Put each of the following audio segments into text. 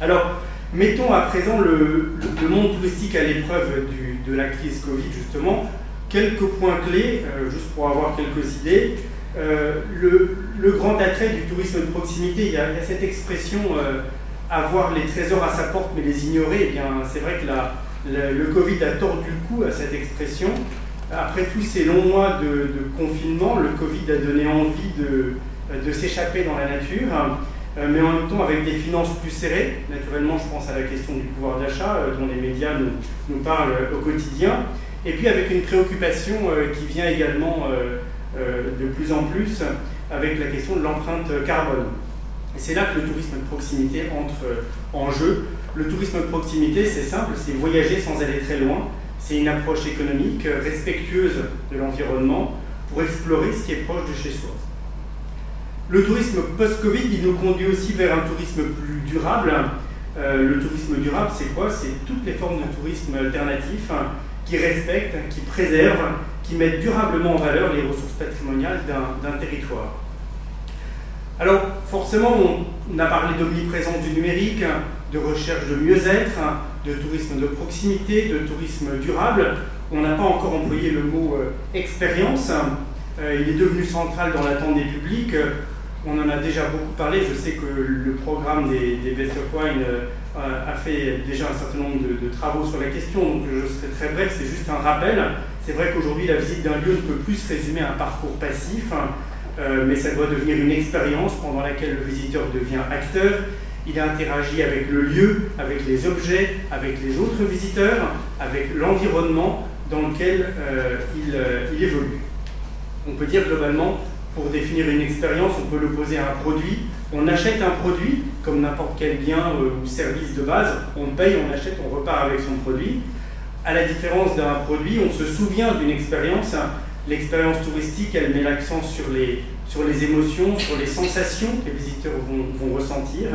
Alors, mettons à présent le, monde touristique à l'épreuve de la crise Covid, justement. Quelques points clés, euh, juste pour avoir quelques idées. Euh, le, grand attrait du tourisme de proximité, il y a, cette expression euh, avoir les trésors à sa porte mais les ignorer. Eh bien, c'est vrai que le Covid a tordu le cou à cette expression. Après tous ces longs mois de, confinement, le Covid a donné envie de, s'échapper dans la nature, mais en même temps avec des finances plus serrées. Naturellement, je pense à la question du pouvoir d'achat euh, dont les médias nous, nous, parlent au quotidien. Et puis avec une préoccupation euh, qui vient également de plus en plus avec la question de l'empreinte carbone. Et c'est là que le tourisme de proximité entre en jeu. Le tourisme de proximité, c'est simple, c'est voyager sans aller très loin. C'est une approche économique respectueuse de l'environnement pour explorer ce qui est proche de chez soi. Le tourisme post-Covid, il nous conduit aussi vers un tourisme plus durable. Euh, le tourisme durable, c'est quoi? C'est toutes les formes de tourisme alternatif hein, qui respectent, qui préservent, qui mettent durablement en valeur les ressources patrimoniales d'un territoire. Alors, forcément, on, a parlé d'omniprésence du numérique, de recherche de mieux-être, de tourisme de proximité, de tourisme durable. On n'a pas encore employé le mot euh, expérience. Euh, il est devenu central dans l'attente des publics on en a déjà beaucoup parlé. Je sais que le programme des, des Best of Wine euh, a fait déjà un certain nombre de, travaux sur la question, donc je serai très bref, c'est juste un rappel. C'est vrai qu'aujourd'hui, la visite d'un lieu ne peut plus se résumer à un parcours passif, hein, euh, mais ça doit devenir une expérience pendant laquelle le visiteur devient acteur. Il interagit avec le lieu, avec les objets, avec les autres visiteurs, avec l'environnement dans lequel euh, il évolue. On peut dire globalement pour définir une expérience, on peut l'opposer à un produit. On achète un produit, comme n'importe quel bien euh, ou service de base, on paye, on achète, on repart avec son produit. À la différence d'un produit, on se souvient d'une expérience. L'expérience touristique, elle met l'accent sur les, sur les émotions, sur les sensations que les visiteurs vont, ressentir.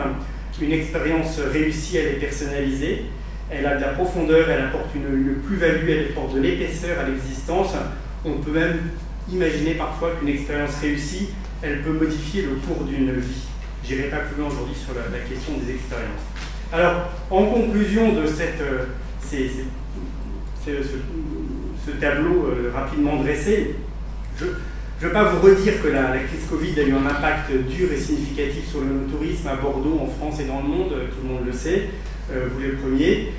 Une expérience réussie, elle est personnalisée, elle a de la profondeur, elle apporte une, une plus-value, elle apporte de l'épaisseur à l'existence. On peut même Imaginez parfois qu'une expérience réussie, elle peut modifier le cours d'une vie. J'irai pas plus loin aujourd'hui sur la, question des expériences. Alors, en conclusion de cette, euh, ce, tableau euh, rapidement dressé, je ne vais pas vous redire que la, crise Covid a eu un impact dur et significatif sur le tourisme à Bordeaux, en France et dans le monde, tout le monde le sait, euh, vous les premiers.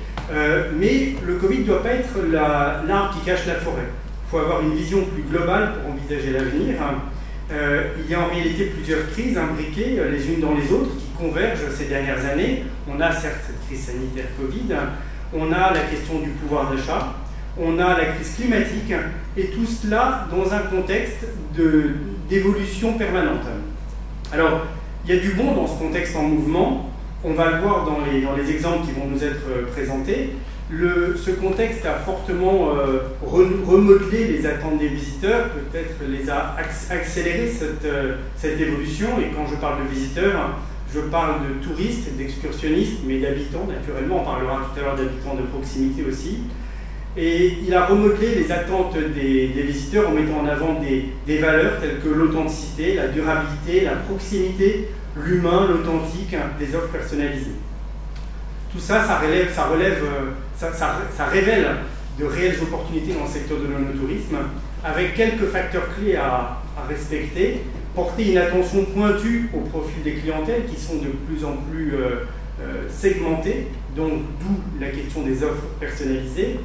mais le Covid ne doit pas être l'arbre qui cache la forêt faut avoir une vision plus globale pour envisager l'avenir. Euh, il y a en réalité plusieurs crises imbriquées euh, les unes dans les autres qui convergent ces dernières années. On a certes cette crise sanitaire Covid, on a la question du pouvoir d'achat, on a la crise climatique, et tout cela dans un contexte d'évolution permanente. Alors, il y a du bon dans ce contexte en mouvement, on va le voir dans les, dans les exemples qui vont nous être euh, ce contexte a fortement euh, remodelé les attentes des visiteurs, peut-être les a accéléré cette, euh, cette, évolution. Et quand je parle de visiteurs, je parle de touristes, d'excursionnistes, mais d'habitants naturellement. On parlera tout à l'heure d'habitants de proximité aussi. Et il a remodelé les attentes des, visiteurs en mettant en avant des, valeurs telles que l'authenticité, la durabilité, la proximité, l'humain, l'authentique, des offres personnalisées. Tout ça, ça relève, ça relève euh, ça, révèle de réelles opportunités dans le secteur de l'onotourisme, avec quelques facteurs clés à, respecter. Porter une attention pointue au profil des clientèles qui sont de plus en plus euh, euh, segmentées, donc d'où la question des offres personnalisées.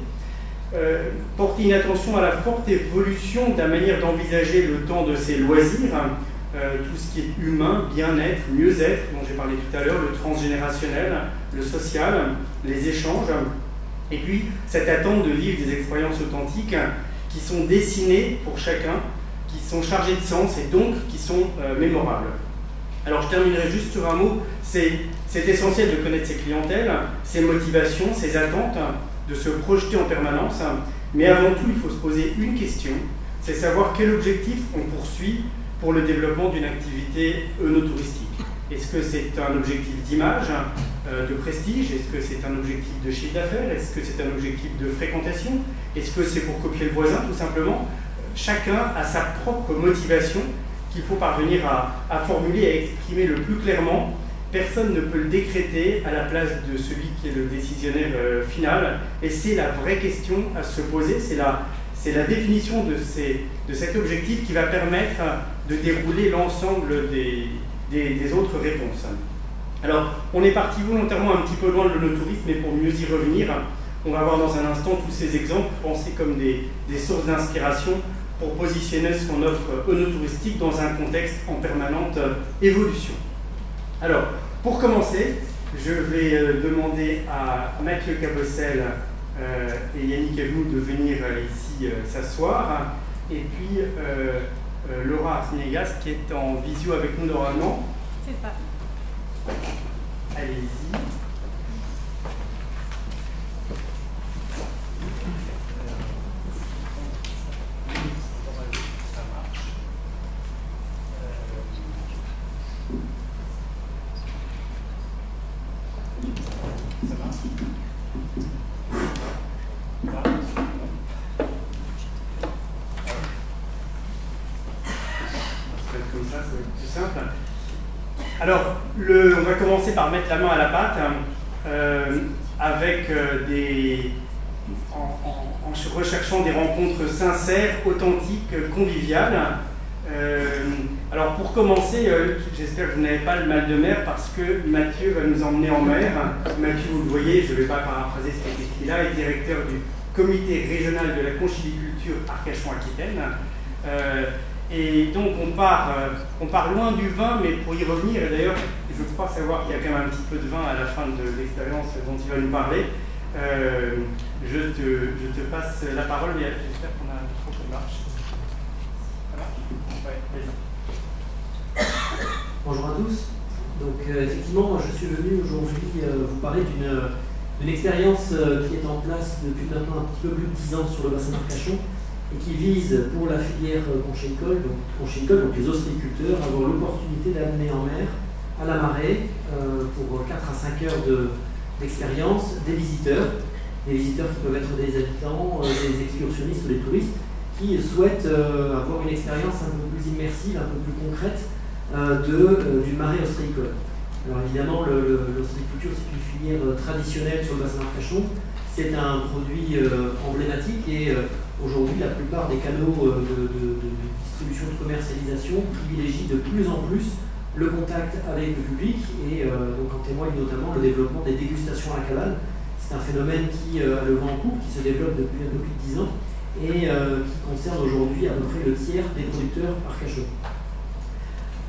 Euh, porter une attention à la forte évolution de la manière d'envisager le temps de ses loisirs, tout ce qui est humain, bien-être, mieux-être, dont j'ai parlé tout à l'heure, le transgénérationnel, le social, les échanges, et puis, cette attente de vivre des expériences authentiques qui sont dessinées pour chacun, qui sont chargées de sens et donc qui sont euh, mémorables. Alors, je terminerai juste sur un mot. C'est essentiel de connaître ses clientèles, ses motivations, ses attentes, de se projeter en permanence. Mais avant tout, il faut se poser une question, c'est savoir quel objectif on poursuit pour le développement d'une activité œnotouristique. Est-ce que c'est un objectif d'image, de prestige Est-ce que c'est un objectif de chiffre d'affaires Est-ce que c'est un objectif de fréquentation Est-ce que c'est pour copier le voisin, tout simplement Chacun a sa propre motivation qu'il faut parvenir à, formuler, à exprimer le plus clairement personne ne peut le décréter à la place de celui qui est le décisionnaire euh, final. Et c'est la vraie question à se poser, c'est la, définition de, cet objectif qui va permettre de dérouler l'ensemble des, autres réponses. Alors, on est parti volontairement un petit peu loin de l'onotourisme, mais pour mieux y revenir, on va voir dans un instant tous ces exemples pensés comme des, sources d'inspiration pour positionner son offre onotouristique dans un contexte en permanente évolution. Alors, pour commencer, je vais euh, demander à Mathieu Cabossel euh, et Yannick Evnou de venir euh, ici s'asseoir. Et puis Laura Artinegas qui est en visio avec nous normalement. C'est ça. Allez-y. Alors, on va commencer par mettre la main à la pâte euh, avec euh, des, en, recherchant des rencontres sincères, authentiques, conviviales. Euh, alors pour commencer, j'espère que vous n'avez pas le mal de mer parce que Mathieu va nous emmener en mer. Mathieu, vous le voyez, je ne vais pas paraphraser ce qui est écrit là, est directeur du comité régional de la conchiliculture Arcachon-Aquitaine. Et donc on part, euh, on part loin du vin, mais pour y revenir, et d'ailleurs je crois savoir qu'il y a quand même un petit peu de vin à la fin de l'expérience dont il va nous parler, euh, je, te, je, te, passe la parole, et j'espère qu'on a trop de marche. Bonjour à tous. Donc euh, effectivement, je suis venu aujourd'hui vous parler d'une expérience qui est en place depuis maintenant un petit peu plus de 10 ans sur le bassin d'Arcachon et qui vise pour la filière conchéicole, donc, les ostréiculteurs, avoir l'opportunité d'amener en mer, à la marée, euh, pour 4 à 5 heures d'expérience, des visiteurs, des visiteurs qui peuvent être des habitants, euh, des excursionnistes ou des touristes, qui souhaitent euh, avoir une expérience un peu plus immersive, un peu plus concrète d'une marée ostréicole. Alors évidemment, l'ostréiculture, c'est une filière traditionnelle sur le bassin d'Arcachon, c'est un produit emblématique et Aujourd'hui, la plupart des canaux euh, de, distribution, de commercialisation privilégient de plus en plus le contact avec le public et euh, donc en témoigne notamment le développement des dégustations à la cabane. C'est un phénomène qui euh, a le vent en coupe, qui se développe depuis un peu plus de 10 ans et qui concerne aujourd'hui à peu près le tiers des producteurs arcachons.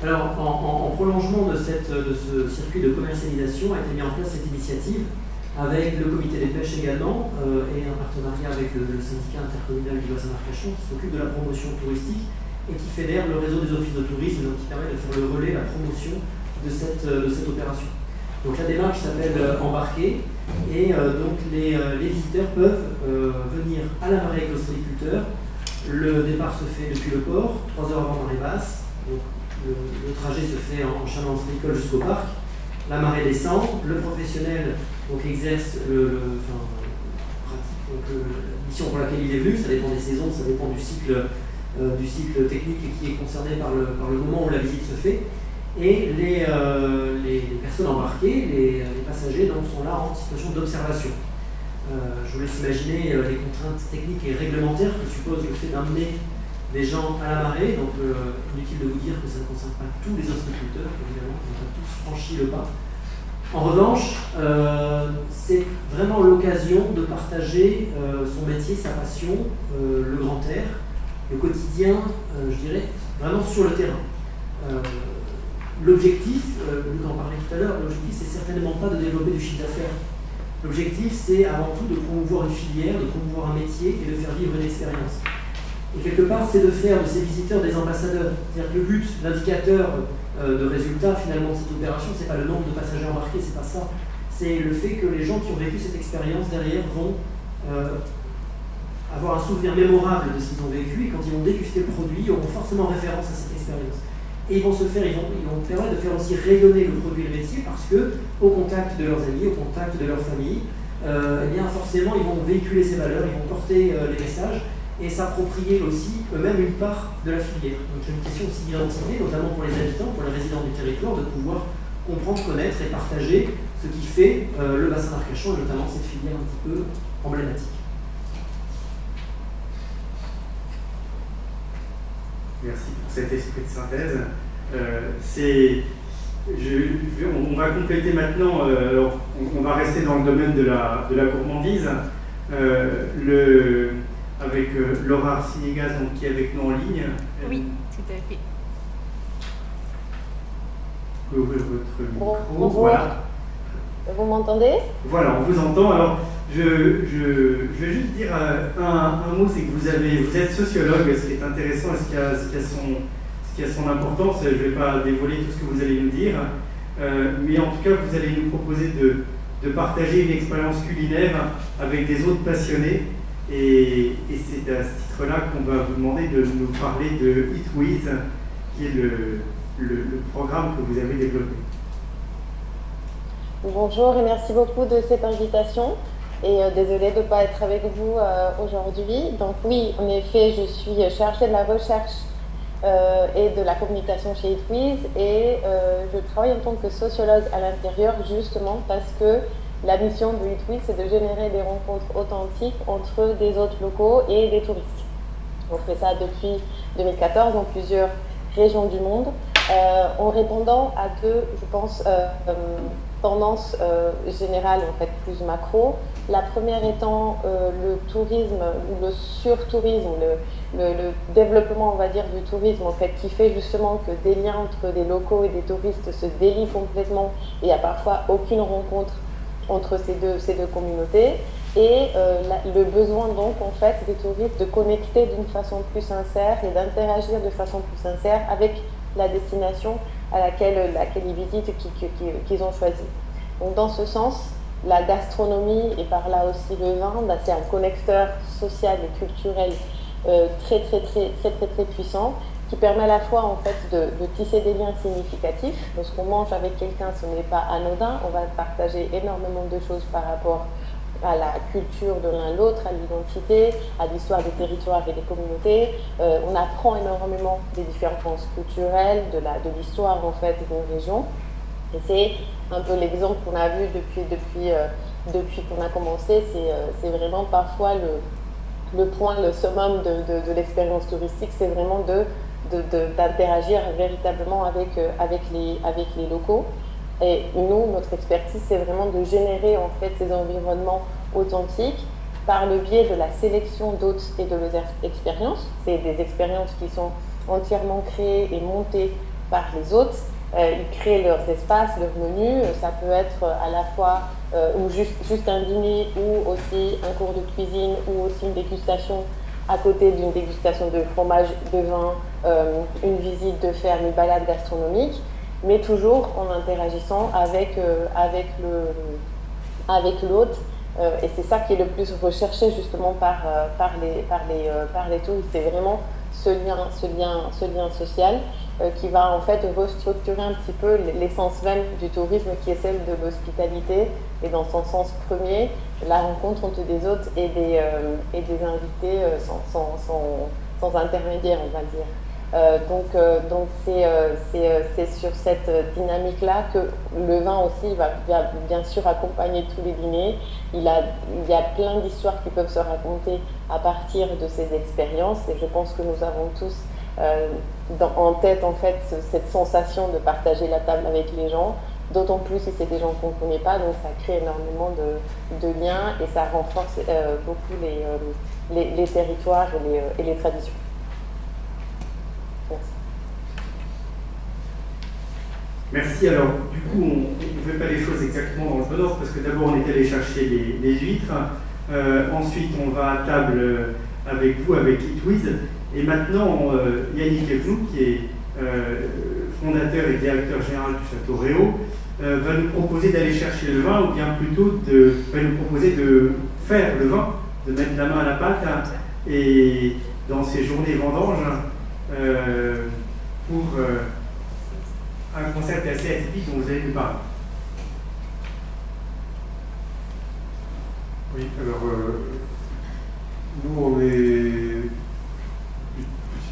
Alors, en, prolongement de, de ce circuit de commercialisation, a été mis en place cette initiative avec le comité des pêches également, euh, et un partenariat avec le, syndicat intercommunal du bassin d'Arcachon qui s'occupe de la promotion touristique et qui fédère le réseau des offices de tourisme, donc qui permet de faire le relais, la promotion de cette, euh, opération. Donc la démarche s'appelle euh, Embarquer, et donc les, visiteurs peuvent venir à la marée avec l'ostréiculteur. Le départ se fait depuis le port, 3 heures avant marée basse, donc le, trajet se fait en, en chaland jusqu'au parc. La marée descend, le professionnel donc exerce euh, la mission pour laquelle il est venu, ça dépend des saisons, ça dépend du cycle, euh, technique qui est concerné par le, moment où la visite se fait. Et les, euh, personnes embarquées, les, passagers donc, sont là en situation d'observation. je vous laisse imaginer les contraintes techniques et réglementaires que suppose le fait d'amener des gens à la marée. Donc, inutile de vous dire que ça ne concerne pas tous les ostréiculteurs, évidemment, ils n'ont tous franchi le pas. En revanche, euh, c'est vraiment l'occasion de partager euh, son métier, sa passion, euh, le grand air, le quotidien, je dirais, vraiment sur le terrain. l'objectif, Luc en parlait tout à l'heure, l'objectif c'est certainement pas de développer du chiffre d'affaires. L'objectif c'est avant tout de promouvoir une filière, de promouvoir un métier et de faire vivre une expérience. Et quelque part, c'est de faire de ces visiteurs des ambassadeurs. C'est-à-dire que le but, l'indicateur de résultat finalement de cette opération, c'est pas le nombre de passagers embarqués, c'est pas ça. C'est le fait que les gens qui ont vécu cette expérience derrière vont euh, avoir un souvenir mémorable de ce qu'ils ont vécu et quand ils vont déguster le produit, ils auront forcément référence à cette expérience. Et ils vont se faire, ils vont, ils vont permettre de faire aussi rayonner le produit et le métier parce que au contact de leurs amis, au contact de leur famille, euh, eh bien forcément ils vont véhiculer ces valeurs, ils vont porter les messages et s'approprier aussi eux-mêmes une part de la filière. Donc a une question aussi d'identité, notamment pour les habitants, pour les résidents du territoire, de pouvoir comprendre, connaître et partager ce qui fait le bassin d'Arcachon et notamment cette filière un petit peu emblématique. Merci pour cet esprit de synthèse. c'est on, va compléter maintenant, euh, on, va rester dans le domaine de la, de la gourmandise, euh, avec euh, Laura Arciniegas qui est avec nous en ligne. Oui, tout à fait. Vous pouvez ouvrir votre micro. Bonjour. Voilà. Vous m'entendez? Voilà, on vous entend. Alors, je, je, je vais juste dire un, un mot, c'est que vous, avez, vous êtes sociologue, ce qui est intéressant et ce qui a, ce qui a son qui a son importance. Je ne vais pas dévoiler tout ce que vous allez nous dire, euh, mais en tout cas, vous allez nous proposer de, de partager une expérience culinaire avec des autres passionnés. Et, c'est à ce titre-là qu'on va vous demander de nous parler de With, qui est le, le, programme que vous avez développé. Bonjour et merci beaucoup de cette invitation. Et euh, désolée de ne pas être avec vous euh, aujourd'hui. Donc oui, en effet, je suis chargée de la recherche euh, et de la communication chez Itwiz et euh, je travaille en tant que sociologue à l'intérieur justement parce que la mission de Itwiz c'est de générer des rencontres authentiques entre des autres locaux et des touristes. On fait ça depuis 2014 dans plusieurs régions du monde euh, en répondant à deux, je pense, tendances générales en fait plus macro. La première étant le tourisme ou le surtourisme, le, développement, on va dire, du tourisme, qui fait justement que des liens entre des locaux et des touristes se délient complètement et il n'y a parfois aucune rencontre entre ces deux, ces deux communautés. Et euh, le besoin donc en fait des touristes de connecter d'une façon plus sincère et d'interagir de façon plus sincère avec la destination à laquelle, laquelle ils visitent, qu'ils ont choisi. Donc dans ce sens, la gastronomie et par là aussi le vin, bah, c'est un connecteur social et culturel euh, très, très, très, très, très puissant qui permet à la fois en fait de, tisser des liens significatifs. Lorsqu'on mange avec quelqu'un, ce n'est pas anodin. On va partager énormément de choses par rapport à la culture de l'un l'autre, à l'identité, à l'histoire des territoires et des communautés. Euh, on apprend énormément des différences culturelles, de l'histoire en fait d'une région. Et c'est un peu l'exemple qu'on a vu depuis, euh, qu'on a commencé. C'est vraiment parfois le, point, le summum de, l'expérience touristique, c'est vraiment d'interagir véritablement avec, euh, avec, les, avec les locaux. Et nous, notre expertise, c'est vraiment de générer en fait ces environnements authentiques par le biais de la sélection d'hôtes et de leurs expériences. C'est des expériences qui sont entièrement créées et montées par les hôtes euh, ils créent leurs espaces, leurs menus. Ça peut être à la fois euh, ou juste, juste, un dîner ou aussi un cours de cuisine ou aussi une dégustation à côté d'une dégustation de fromage, de vin, euh, une visite de ferme, une balade gastronomique, mais toujours en interagissant avec, avec le avec l'hôte. et c'est ça qui est le plus recherché justement par, par, les, par, les, par les touristes. C'est vraiment ce lien, ce lien, ce lien social. Euh, qui va en fait restructurer un petit peu l'essence même du tourisme qui est celle de l'hospitalité et dans son sens premier, la rencontre entre des hôtes et des, euh, et des invités euh, sans, sans, sans, intermédiaire, on va dire. donc c'est sur cette dynamique-là que le vin aussi va, bien sûr accompagner tous les dîners. Il, a, il y a plein d'histoires qui peuvent se raconter à partir de ces expériences et je pense que nous avons tous euh, en tête en fait cette sensation de partager la table avec les gens, d'autant plus si c'est des gens qu'on ne connaît pas, donc ça crée énormément de, liens et ça renforce euh, beaucoup euh, les, les, territoires et les, traditions. Merci. Merci. Alors, du coup, on ne fait pas les choses exactement dans le bon ordre parce que d'abord, on est allé chercher les, huîtres. ensuite, on va à table avec vous, avec Itwiz. Et maintenant, euh, Yannick Evnou, qui est euh, fondateur et directeur général du Château Réau, euh, va nous proposer d'aller chercher le vin, ou bien plutôt de, va nous proposer de faire le vin, de mettre la main à la pâte, et dans ces journées vendanges, pour un concept assez atypique dont vous allez nous parler. Oui, alors nous on est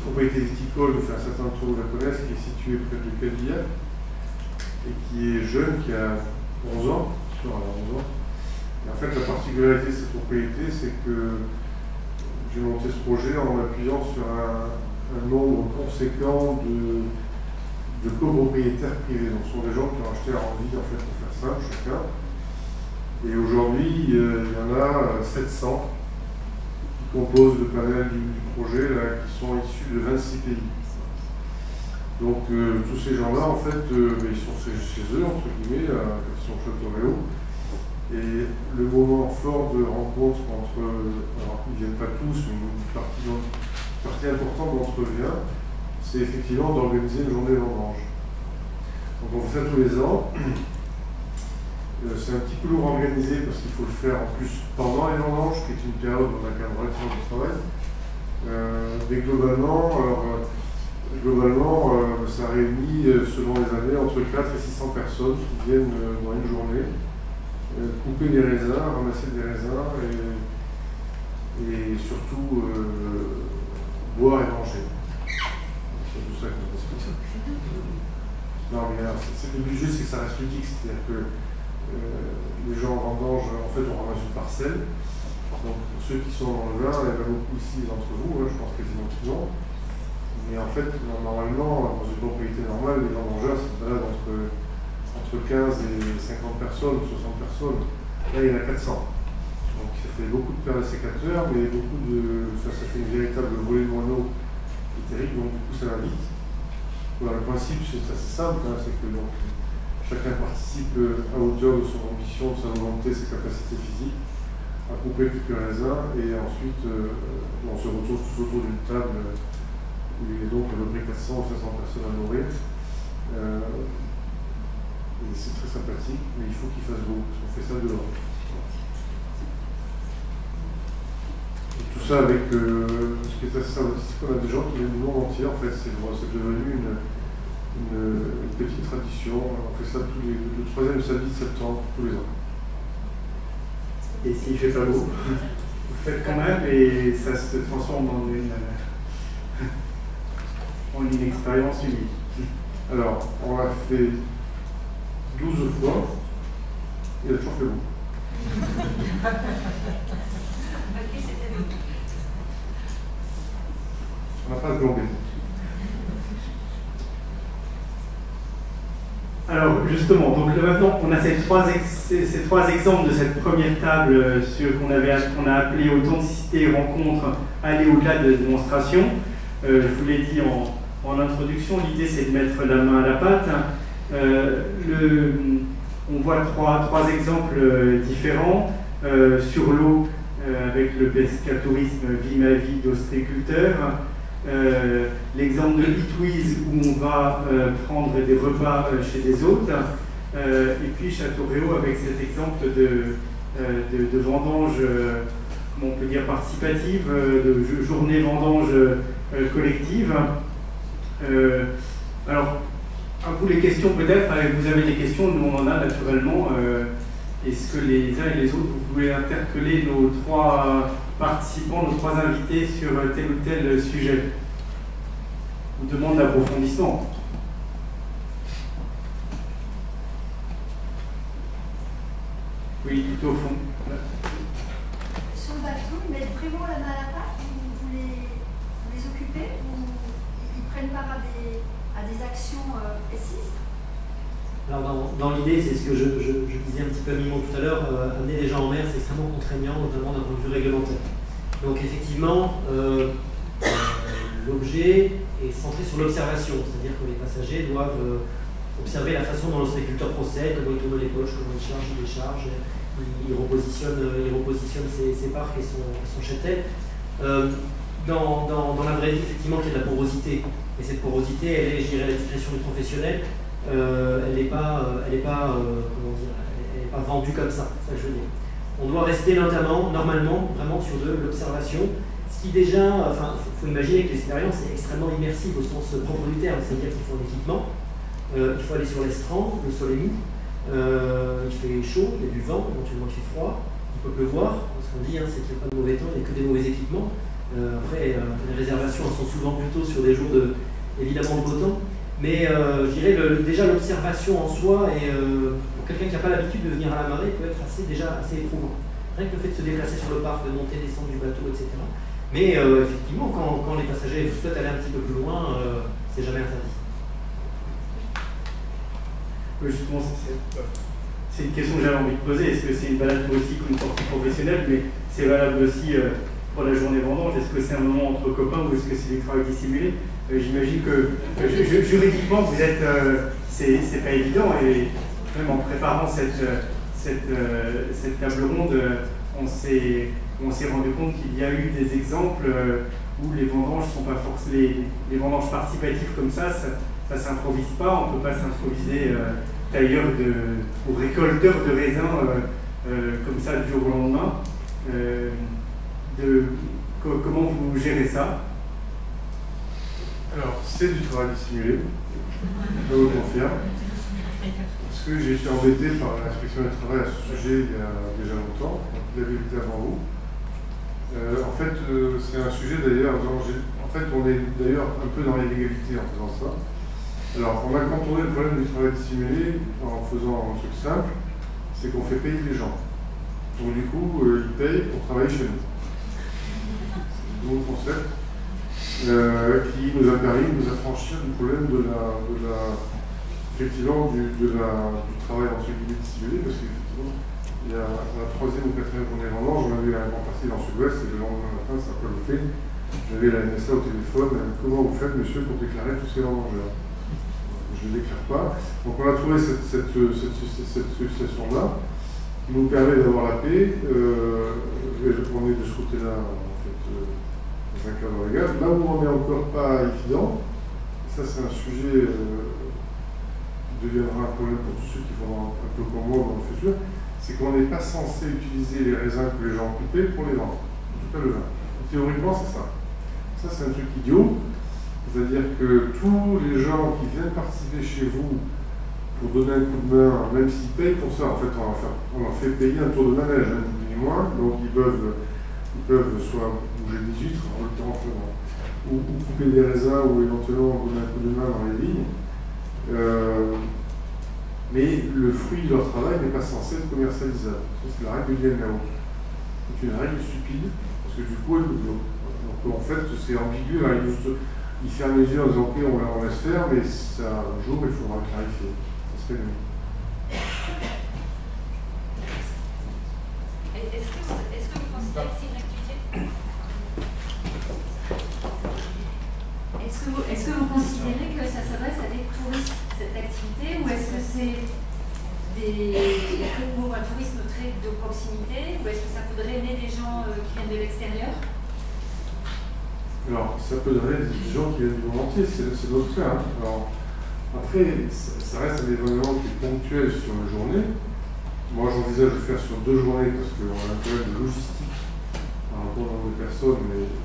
propriété viticole, enfin, certains d'entre vous la connaissent, qui est située près de Cavilla. et qui est jeune, qui a 11 ans, sur 11 ans. Et en fait, la particularité de cette propriété, c'est que j'ai monté ce projet en m'appuyant sur un, nombre conséquent de, copropriétaires privés. Donc, ce sont des gens qui ont acheté leur envie, en fait, pour faire simple, chacun. Et aujourd'hui, euh, il y en a 700 euh, composent le panel du, projet, là, qui sont issus de 26 pays. Donc euh, tous ces gens-là, en fait, ben, ils sont chez, eux, entre guillemets, à sont Château Et le moment fort de rencontre entre, alors ils ne viennent pas tous, mais une partie, importante d'entre eux vient, c'est effectivement d'organiser une journée vendange. Donc on fait tous les ans. Euh, c'est un petit peu lourd organisé parce qu'il faut le faire en plus pendant les vendanges, qui est une période où on a quand même relativement de travail. Euh, mais globalement, alors, euh, globalement ça réunit selon les années entre 4 et 600 personnes qui viennent dans une journée couper des raisins, ramasser des raisins et, surtout boire et manger. C'est tout ça qu'on. Non, mais le but c'est que ça reste ludique, c'est-à-dire que les gens en vendange, en fait, on ramasse une parcelle. Donc, pour ceux qui sont dans le vin, il y en a beaucoup ici d'entre vous, hein, je pense quasiment tout le. Mais en fait, normalement, dans une propriété normale, les vendangeurs se baladent entre, entre 15 et 50 personnes, 60 personnes. Là, il y en a 400. Donc, ça fait beaucoup de pères sécateurs, mais beaucoup de. Ça, ça fait une véritable volée de moineaux qui est terrible, donc du coup, ça va vite. le principe, c'est assez simple, hein, c'est que donc, Chacun participe à hauteur de son ambition, de sa volonté, ses capacités physiques, à couper quelques raisins et ensuite euh, on se retrouve tous autour d'une table où il y a donc à peu près 400 ou 500 personnes à nourrir. Euh, et c'est très sympathique, mais il faut qu'il fasse beau, parce qu'on fait ça dehors. Tout ça avec euh, ce qui est assez sympathique, qu'on a des gens qui viennent du monde entier, en fait, c'est devenu une une, petite tradition. On fait ça tous les, le troisième samedi de septembre, tous les ans. Et s'il fait pas beau, vous faites quand même et ça se transforme en une, en une expérience unique. Alors, on l'a fait 12 fois, il a toujours fait beau. on n'a pas de Alors justement, donc maintenant on a ces trois, ces trois exemples de cette première table euh, qu'on avait a appelé authenticité rencontre aller au-delà de démonstration. Euh, je vous l'ai dit en, introduction, l'idée c'est de mettre la main à la pâte. Euh, on voit trois, trois exemples différents sur l'eau avec le pescatourisme Vie ma vie euh, l'exemple de Hitwiz où on va euh, prendre des repas euh, chez des hôtes, et puis Château-Réau avec cet exemple de, de, vendange, comment on peut dire, participative, de journée vendange collective. alors, à vous les questions peut-être, vous avez des questions, nous on en a naturellement. Est-ce que les uns et les autres, vous voulez interpeller nos trois participants, nos trois invités sur tel ou tel sujet ou demande d'approfondissement. Oui, tout au fond. Sur le bateau, ils mettent vraiment la main à la pâte vous, les, occupez Ils prennent part à des, à des actions euh, précises? Alors dans, l'idée, c'est ce que je, disais un petit peu à Mimon tout à l'heure, euh, amener les gens en mer, c'est extrêmement contraignant, notamment d'un point de vue réglementaire. Donc effectivement, euh, l'objet est centré sur l'observation, c'est-à-dire que les passagers doivent euh, observer la façon dont l'ostréiculteur procède, comment il tourne les poches, comment il charge, il décharge, il, repositionne, ses, parcs et son, châtel. dans, la vraie vie, effectivement, il y a de la porosité. Et cette porosité, elle est, je dirais, la discrétion du professionnel euh, elle n'est pas, euh, elle pas, euh, comment dire, elle pas vendue comme ça, ça je veux dire. On doit rester notamment, normalement, vraiment sur de l'observation, ce qui déjà, enfin, il faut, imaginer que l'expérience est extrêmement immersive au sens propre du terme, c'est-à-dire qu'il faut un équipement, il faut aller sur l'estran, le sol est mou, il fait chaud, il y a du vent, éventuellement il fait froid, il peut pleuvoir, ce qu'on dit, hein, c'est qu'il n'y a pas de mauvais temps, il n'y a que des mauvais équipements. après, les réservations sont souvent plutôt sur des jours de, évidemment de beau temps, Mais je dirais déjà l'observation en soi, et pour quelqu'un qui n'a pas l'habitude de venir à la marée, peut être assez, déjà assez éprouvant. Rien que le fait de se déplacer sur le parc, de monter, descendre du bateau, etc. Mais effectivement, quand, les passagers souhaitent aller un petit peu plus loin, c'est jamais interdit. Justement, c'est une question que j'avais envie de poser. Est-ce que c'est une balade touristique ou une sortie professionnelle Mais c'est valable aussi euh, pour la journée vendange? Est-ce que c'est un moment entre copains ou est-ce que c'est du travail dissimulé euh, J'imagine que juridiquement, vous êtes. Euh, c'est pas évident et même en préparant cette, cette, cette table ronde, on s'est rendu compte qu'il y a eu des exemples où les vendanges sont pas les, vendanges participatives comme ça, ça, ne s'improvise pas, on peut pas s'improviser tailleur de, ou récolteur de raisins euh, euh, comme ça du jour au lendemain. Euh, de, comment vous gérez ça? Alors, c'est du travail dissimulé, je vous confirme. Parce que j'ai été embêté par l'inspection du travail à ce sujet il y a déjà longtemps, il avait été avant vous. en fait, c'est un sujet d'ailleurs, en fait, on est d'ailleurs un peu dans l'illégalité en faisant ça. Alors, on a contourné le problème du travail dissimulé en faisant un truc simple, c'est qu'on fait payer les gens. Donc du coup, euh, ils payent pour travailler chez nous. Nouveau concept euh, qui nous a permis de nous affranchir du problème de la, effectivement, du, travail entre guillemets dissimulé, parce qu'effectivement, il y a la troisième ou quatrième journée vendange, on avait un grand parti dans le sud-ouest, et le lendemain matin, ça fait. J'avais la NSA au téléphone, comment vous faites, monsieur, pour déclarer tous ces vendangeurs je ne déclare pas. Donc on a trouvé cette, cette, là qui nous permet d'avoir la paix. Euh, on est de ce côté-là, dans un. Là où on n'est encore pas évident, ça c'est un sujet euh, qui deviendra un problème pour tous ceux qui vont un peu comme moi dans le futur, c'est qu'on n'est pas censé utiliser les raisins que les gens ont coupés pour les vendre, en tout cas le vin. Théoriquement, c'est ça. Ça, c'est un truc idiot. C'est-à-dire que tous les gens qui viennent participer chez vous pour donner un coup de main, même s'ils payent pour ça, en fait, on leur fait, payer un tour de manège, hein, ni moins. Donc ils peuvent, ils peuvent soit des huîtres, en l'occurrence, ou, ou, couper des raisins, ou éventuellement donner un coup de main dans les vignes. Euh, mais le fruit de leur travail n'est pas censé être commercialisable. C'est la règle du DNAO. C'est une règle stupide, parce que du coup, donc, en fait, c'est ambigu, là, il ferme les yeux en disant ok on, on laisse faire, mais ça, un jour il faudra clarifier. Ça serait mieux. Est-ce que, vous considérez que c'est une activité Est-ce que, vous, est que vous considérez que ça s'adresse à des touristes, cette activité, ou est-ce que c'est des, un tourisme très de proximité, ou est-ce que ça peut drainer des gens euh, qui viennent de l'extérieur? Alors, ça peut donner des gens qui viennent du monde c'est notre cas. Hein. Alors, après, ça, reste un événement qui est ponctuel sur une journée. Moi, j'envisage de faire sur deux journées parce qu'on a un problème de logistique par rapport nombre de personnes, mais euh,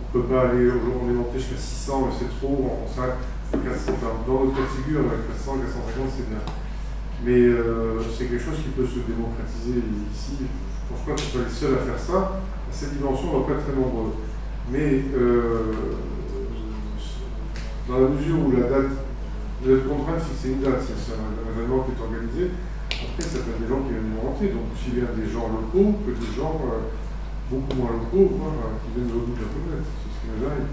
on ne peut pas aller, on est jusqu'à 600, mais c'est trop. On, enfin, dans notre cas de figure, avec 400, 450, c'est bien. Mais euh, c'est quelque chose qui peut se démocratiser ici. Je ne pense pas qu'on soit les seuls à faire ça. À cette dimension, on ne va pas très nombreux. Mais euh, dans la mesure où la date, vous êtes contraint de fixer une date, c'est un, événement qui est organisé, après ça peut être des gens qui viennent entier, donc aussi bien des gens locaux que des gens euh, beaucoup moins locaux, qui viennent de l'autre bout de la planète, c'est ce qui nous arrive.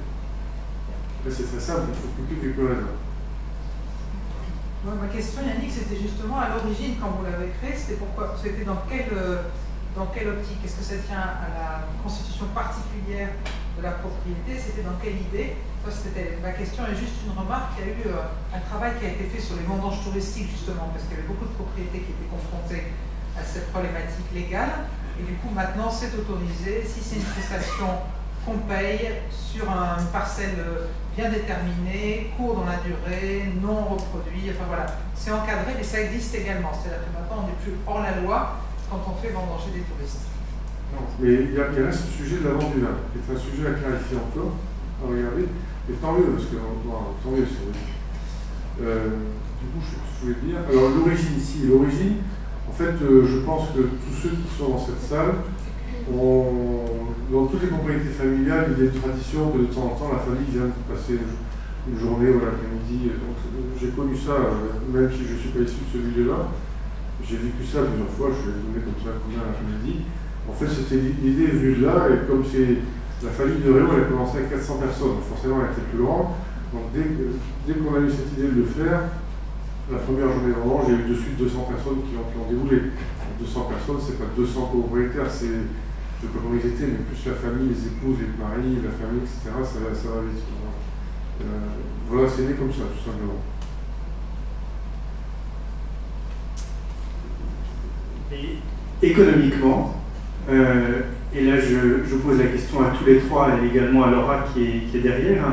Après c'est très simple, il faut couper quelques raisons. Ma question, Yannick, c'était justement à l'origine, quand vous l'avez créé, c'était pourquoi C'était dans quelle, dans quelle optique? Est-ce que ça tient à la constitution particulière de la propriété, c'était dans quelle idée? Ça, c'était ma question. Et juste une remarque, il y a eu euh, un travail qui a été fait sur les vendanges touristiques, justement, parce qu'il y avait beaucoup de propriétés qui étaient confrontées à cette problématique légale. Et du coup, maintenant, c'est autorisé, si c'est une prestation qu'on paye sur une parcelle bien déterminée, court dans la durée, non reproduit, enfin voilà, c'est encadré, mais ça existe également. C'est-à-dire que maintenant, on n'est plus hors la loi quand on fait vendanger des touristes. Mais il y, a, il reste le sujet de la vente du vin, qui est un sujet à clarifier encore, à regarder. Et tant mieux, parce que tant mieux, c'est. Euh, du coup, je, je, voulais dire. Alors, l'origine ici, l'origine, en fait, euh, je pense que tous ceux qui sont dans cette salle, dans toutes les propriétés familiales, il y a une tradition que de temps en temps, la famille vient passer une journée ou l'après-midi. j'ai connu ça, même si je ne suis pas issu de ce milieu-là. J'ai vécu ça plusieurs fois, je vais donner comme ça un coup l'après-midi. En fait, c'était l'idée venue de là, et comme c'est la famille de Réo, elle a commencé avec 400 personnes, forcément elle était plus grande. Donc dès, qu'on a eu cette idée de le faire, la première journée d'Orange, j'ai eu de suite 200 personnes qui ont, qui ont déboulé. 200 personnes, c'est pas 200 copropriétaires, c'est, je sais pas comment ils étaient, mais plus la famille, les épouses, les maris, la famille, etc. Ça, ça va vite. Euh, voilà, c'est né comme ça, tout simplement. Et économiquement, euh, et là je, je, pose la question à tous les trois et également à Laura qui est, qui est derrière,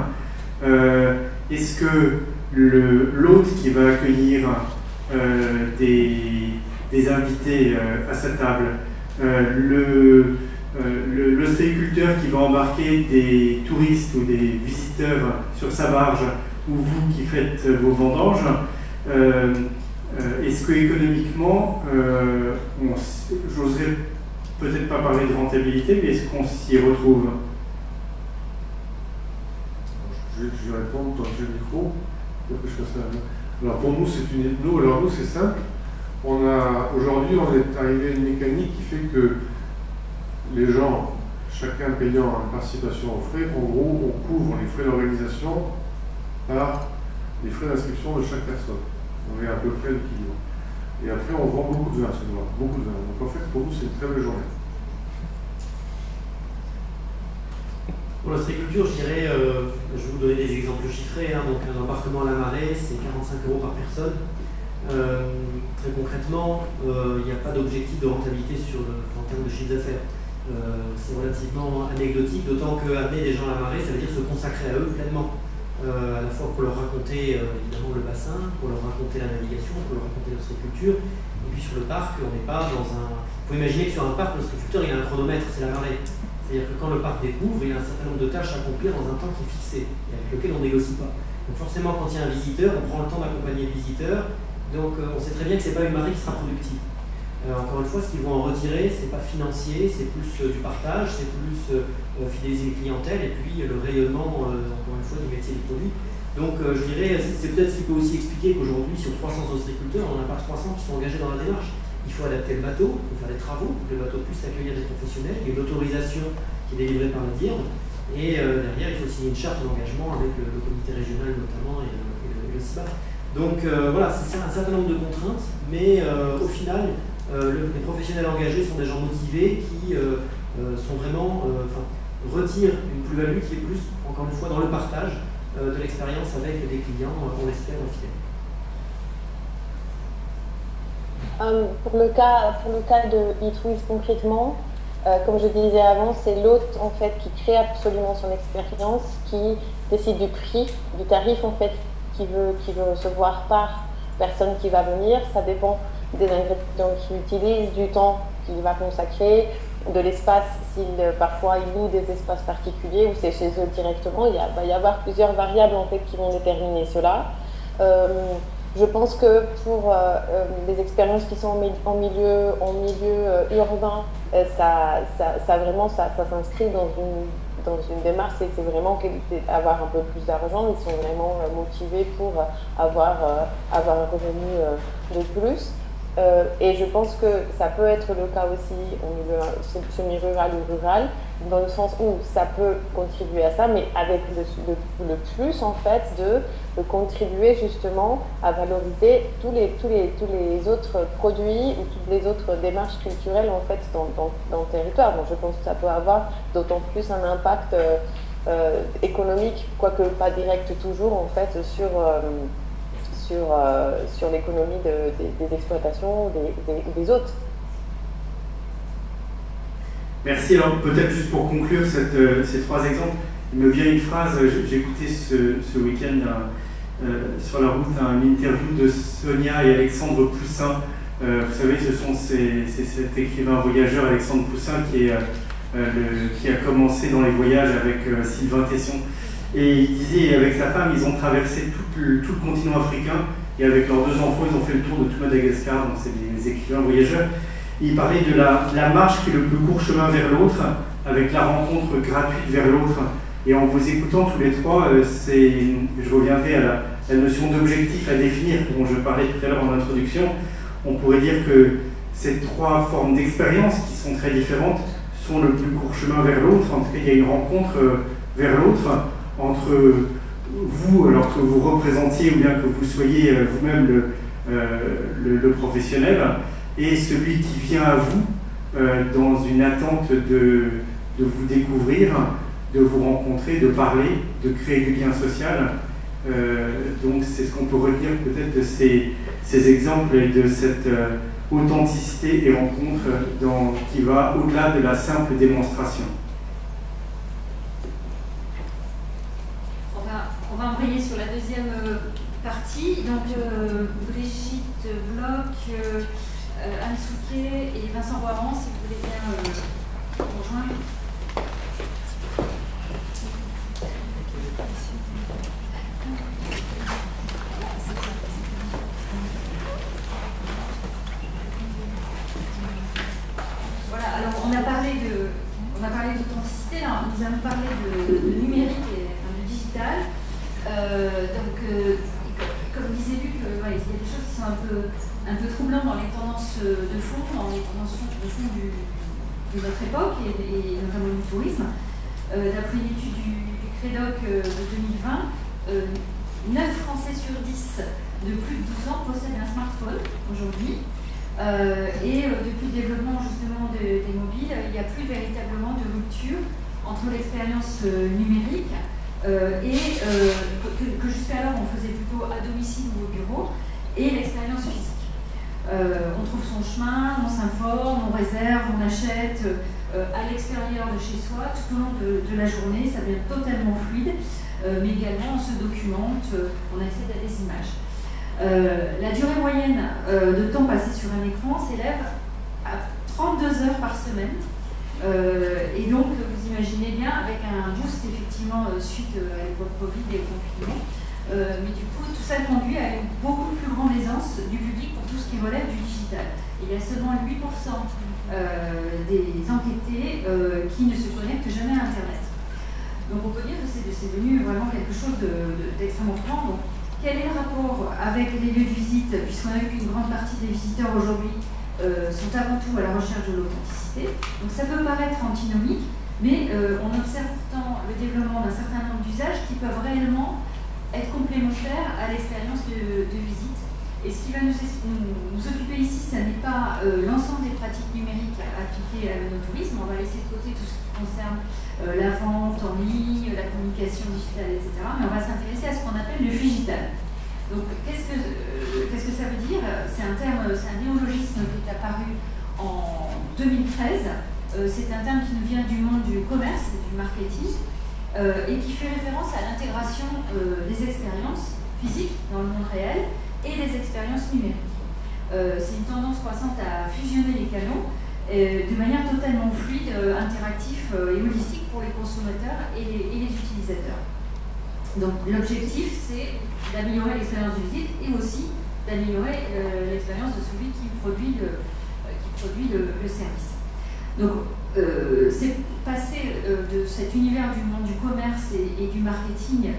euh, est-ce que l'hôte qui va accueillir euh, des, des, invités euh, à sa table, euh, le, le, l'ostréiculteur qui va embarquer des touristes ou des visiteurs sur sa barge, ou vous qui faites vos vendanges, est-ce que économiquement, j'oserais peut-être pas parler de rentabilité, mais est-ce qu'on s'y retrouve? Je, vais répondre tant que j'ai le micro. Alors pour nous, c'est une nous, alors nous c'est simple. Aujourd'hui, on est arrivé à une mécanique qui fait que les gens, chacun payant une participation aux frais, en gros, on couvre les frais d'organisation par les frais d'inscription de chaque personne. On est à peu près l'équilibre. Et après, on vend beaucoup de vin, c'est beaucoup de vin. Donc en fait, pour nous, c'est une très belle journée. Pour l'ostréiculture, je dirais, euh, je vais vous donner des exemples chiffrés. Hein. donc, un embarquement à la marée, c'est 45 euros par personne. Euh, très concrètement, il euh, n'y a pas d'objectif de rentabilité sur le, en termes de chiffre d'affaires. C'est relativement anecdotique, d'autant que amener des gens à la marée, ça veut dire se consacrer à eux pleinement. à la fois pour leur raconter évidemment le bassin, pour leur raconter la navigation, pour leur raconter l'ostréiculture. Et puis sur le parc, on n'est pas dans un. Il faut imaginer que sur un parc, l'ostréiculteur, il a un chronomètre, c'est la marée. C'est-à-dire que quand le parc découvre, il y a un certain nombre de tâches à accomplir dans un temps qui est fixé et avec lequel on négocie pas. Donc forcément, quand il y a un visiteur, on prend le temps d'accompagner le visiteur. Donc euh, on sait très bien que ce n'est pas une marée qui sera productive. Euh, encore une fois, ce qu'ils vont en retirer, ce n'est pas financier, c'est plus euh, du partage, c'est plus fidéliser les clientèles et puis le rayonnement, encore une fois, du métier du produit. Donc je dirais, c'est peut-être ce qui peut aussi expliquer qu'aujourd'hui, sur 300 ostréiculteurs, on n'en a pas 300 qui sont engagés dans la démarche il faut adapter le bateau, il faut faire des travaux pour que le bateau puisse accueillir des professionnels. Il y a une autorisation qui est délivrée par la DIR. Et euh, derrière, il faut signer une charte d'engagement avec le, comité régional notamment et, le, CIBA. Donc euh, voilà, c'est un certain nombre de contraintes, mais euh, au final, les professionnels engagés sont des gens motivés qui sont vraiment, retirent une plus-value qui est plus, encore une fois, dans le partage de l'expérience avec des clients, on l'espère, fidèles. Euh, pour, le cas, pour le cas de eTools concrètement, euh, comme je disais avant, c'est l'hôte en fait qui crée absolument son expérience, qui décide du prix, du tarif en fait qu'il veut, veut recevoir par personne qui va venir. Ça dépend des ingrédients qu'il utilise, du temps qu'il va consacrer, de l'espace, s'il parfois il loue des espaces particuliers ou c'est chez eux directement. Il va y avoir plusieurs variables en fait qui vont déterminer cela. Euh, je pense que pour euh, euh, les expériences qui sont en milieu, euh, urbain, ça, vraiment, ça, s'inscrit dans une, démarche, c'est vraiment avoir un peu plus d'argent. Ils sont vraiment motivés pour avoir un revenu de plus. Euh, et je pense que ça peut être le cas aussi au milieu semi-rural ou rural, dans le sens où ça peut contribuer à ça, mais avec le, plus en fait de, contribuer justement à valoriser tous les, autres produits ou toutes les autres démarches culturelles en fait dans, le territoire. Je pense que ça peut avoir d'autant plus un impact euh, euh, économique, quoique pas direct toujours en fait sur sur l'économie des exploitations des, des, hôtes. Merci. Alors peut-être juste pour conclure euh, ces trois exemples, il me vient une phrase, j'ai écouté ce, ce week-end euh, sur la route un interview de Sonia et Alexandre Poussin. vous savez, ce sont cet écrivain voyageur Alexandre Poussin qui, qui a commencé dans les voyages avec Sylvain Tesson. Et il disait, avec sa femme, ils ont traversé tout le, continent africain. Et avec leurs deux enfants, ils ont fait le tour de tout Madagascar. Donc, c'est des, écrivains voyageurs. Il parlait de la, marche qui est le plus court chemin vers l'autre, avec la rencontre gratuite vers l'autre. Et en vous écoutant tous les trois, je reviendrai à la, la notion d'objectif à définir dont je parlais tout à l'heure en introduction. On pourrait dire que ces trois formes d'expérience qui sont très différentes sont le plus court chemin vers l'autre. En tout cas, il y a une rencontre vers l'autre entre vous, alors que vous représentiez ou bien que vous soyez vous-même le, le, professionnel, et celui qui vient à vous euh, dans une attente de, de, vous découvrir, de vous rencontrer, de parler, de créer du lien social. Euh, donc c'est ce qu'on peut retenir peut-être de ces, ces, exemples et de cette euh, authenticité et rencontre qui va au-delà de la simple démonstration. On va, embrayer sur la deuxième partie. Donc Brigitte Bloch euh, Anne Souquet et Vincent Boiron, si vous voulez bien euh, rejoindre. Voilà, alors on a parlé de, on a parlé d'authenticité, nous allons parler de, numérique et de digital. Euh, donc, comme disait Luc, il y a des choses qui sont un peu un peu troublant dans les tendances de fond, dans les tendances de fond de notre époque et, notamment du tourisme. Euh, d'après une étude du, CREDOC euh, de 2020, 9 euh, Français sur 10 de plus de 12 ans possèdent un smartphone aujourd'hui. et depuis le développement justement des mobiles, il n'y a plus véritablement de rupture entre l'expérience numérique et que, que jusqu'alors on faisait plutôt à domicile ou au bureau, et l'expérience physique. Euh, on trouve son chemin, on s'informe, on réserve, on achète euh, à l'extérieur de chez soi tout au long de, la journée, ça devient totalement fluide, euh, mais également on se documente, on accède à des images. la durée moyenne de temps passé sur un écran s'élève à 32 heures par semaine. et donc, vous imaginez bien, avec un boost effectivement suite à l'époque Covid et au confinement, mais du coup, tout ça conduit à une beaucoup plus grande aisance du public tout ce qui relève du digital. Il y a seulement 8% euh, des enquêtés euh, qui ne se connectent jamais à Internet. Donc on peut dire que c'est devenu vraiment quelque chose d'extrêmement de, grand. Quel est le rapport avec les lieux de visite, puisqu'on a vu qu'une grande partie des visiteurs aujourd'hui euh, sont avant tout à la recherche de l'authenticité? Donc ça peut paraître antinomique, mais on observe pourtant le développement d'un certain nombre d'usages qui peuvent réellement être complémentaires à l'expérience de, visite et ce qui va nous, occuper ici, ce n'est pas euh, l'ensemble des pratiques numériques appliquées à l'onotourisme. On va laisser de côté tout ce qui concerne euh, la vente en ligne, la communication digitale, etc. Mais on va s'intéresser à ce qu'on appelle le digital. Donc, qu'est-ce que, euh, qu'est-ce que ça veut dire? C'est un terme, c'est un néologisme qui est apparu en 2013. C'est un terme qui nous vient du monde du commerce, du marketing, et qui fait référence à l'intégration des expériences physiques dans le monde réel et les expériences numériques. Euh, c'est une tendance croissante à fusionner les canaux euh, de manière totalement fluide, euh, interactive et holistique pour les consommateurs et les, utilisateurs. Donc l'objectif, c'est d'améliorer l'expérience du visite et aussi d'améliorer l'expérience de celui qui produit le, service. Donc c'est passer de cet univers du monde du commerce et, du marketing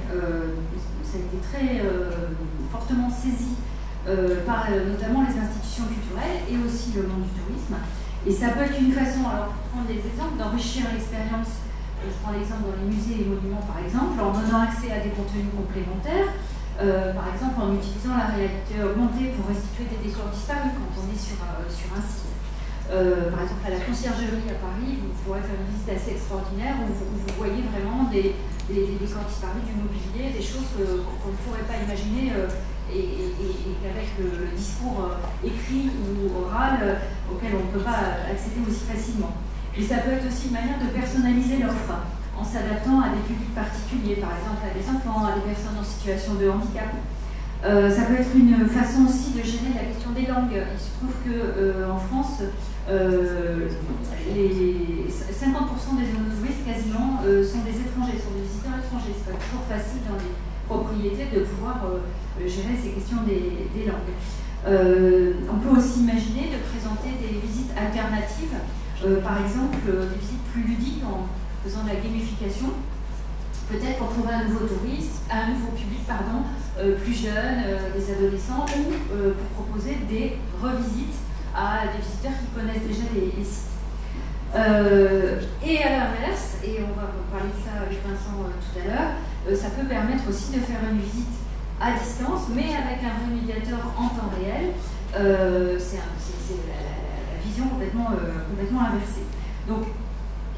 ça a été très euh, fortement saisi euh, par euh, notamment les institutions culturelles et aussi le monde du tourisme. Et ça peut être une façon, alors pour prendre des exemples, d'enrichir l'expérience. Je prends l'exemple dans les musées et monuments par exemple, en donnant accès à des contenus complémentaires, par exemple en utilisant la réalité augmentée pour restituer des décors disparus quand on est sur, sur un site. Par exemple, à la conciergerie à Paris, vous pourrez faire une visite assez extraordinaire où vous voyez vraiment des, des, décors disparus, du mobilier, des choses qu'on ne pourrait pas imaginer euh, et, qu'avec le, discours euh, écrit ou oral euh, auquel on ne peut pas accéder aussi facilement. Et ça peut être aussi une manière de personnaliser l'offre en s'adaptant à des publics particuliers, par exemple à des enfants, à des personnes en situation de handicap. ça peut être une façon aussi de gérer la question des langues. Il se trouve qu'en France, euh, les 50% des touristes quasiment euh, sont des étrangers, sont des visiteurs étrangers. C'est pas toujours facile dans les propriétés de pouvoir euh, gérer ces questions des, langues. on peut aussi imaginer de présenter des visites alternatives, par exemple des visites plus ludiques en faisant de la gamification. peut-être pour trouver un nouveau touriste, un nouveau public pardon, plus jeune, des adolescents, ou pour proposer des revisites à des visiteurs qui connaissent déjà les, sites. et à l'inverse, et on va parler de ça avec Vincent tout à l'heure, ça peut permettre aussi de faire une visite à distance, mais avec un vrai médiateur en temps réel. c'est la, vision complètement, complètement inversée. Donc,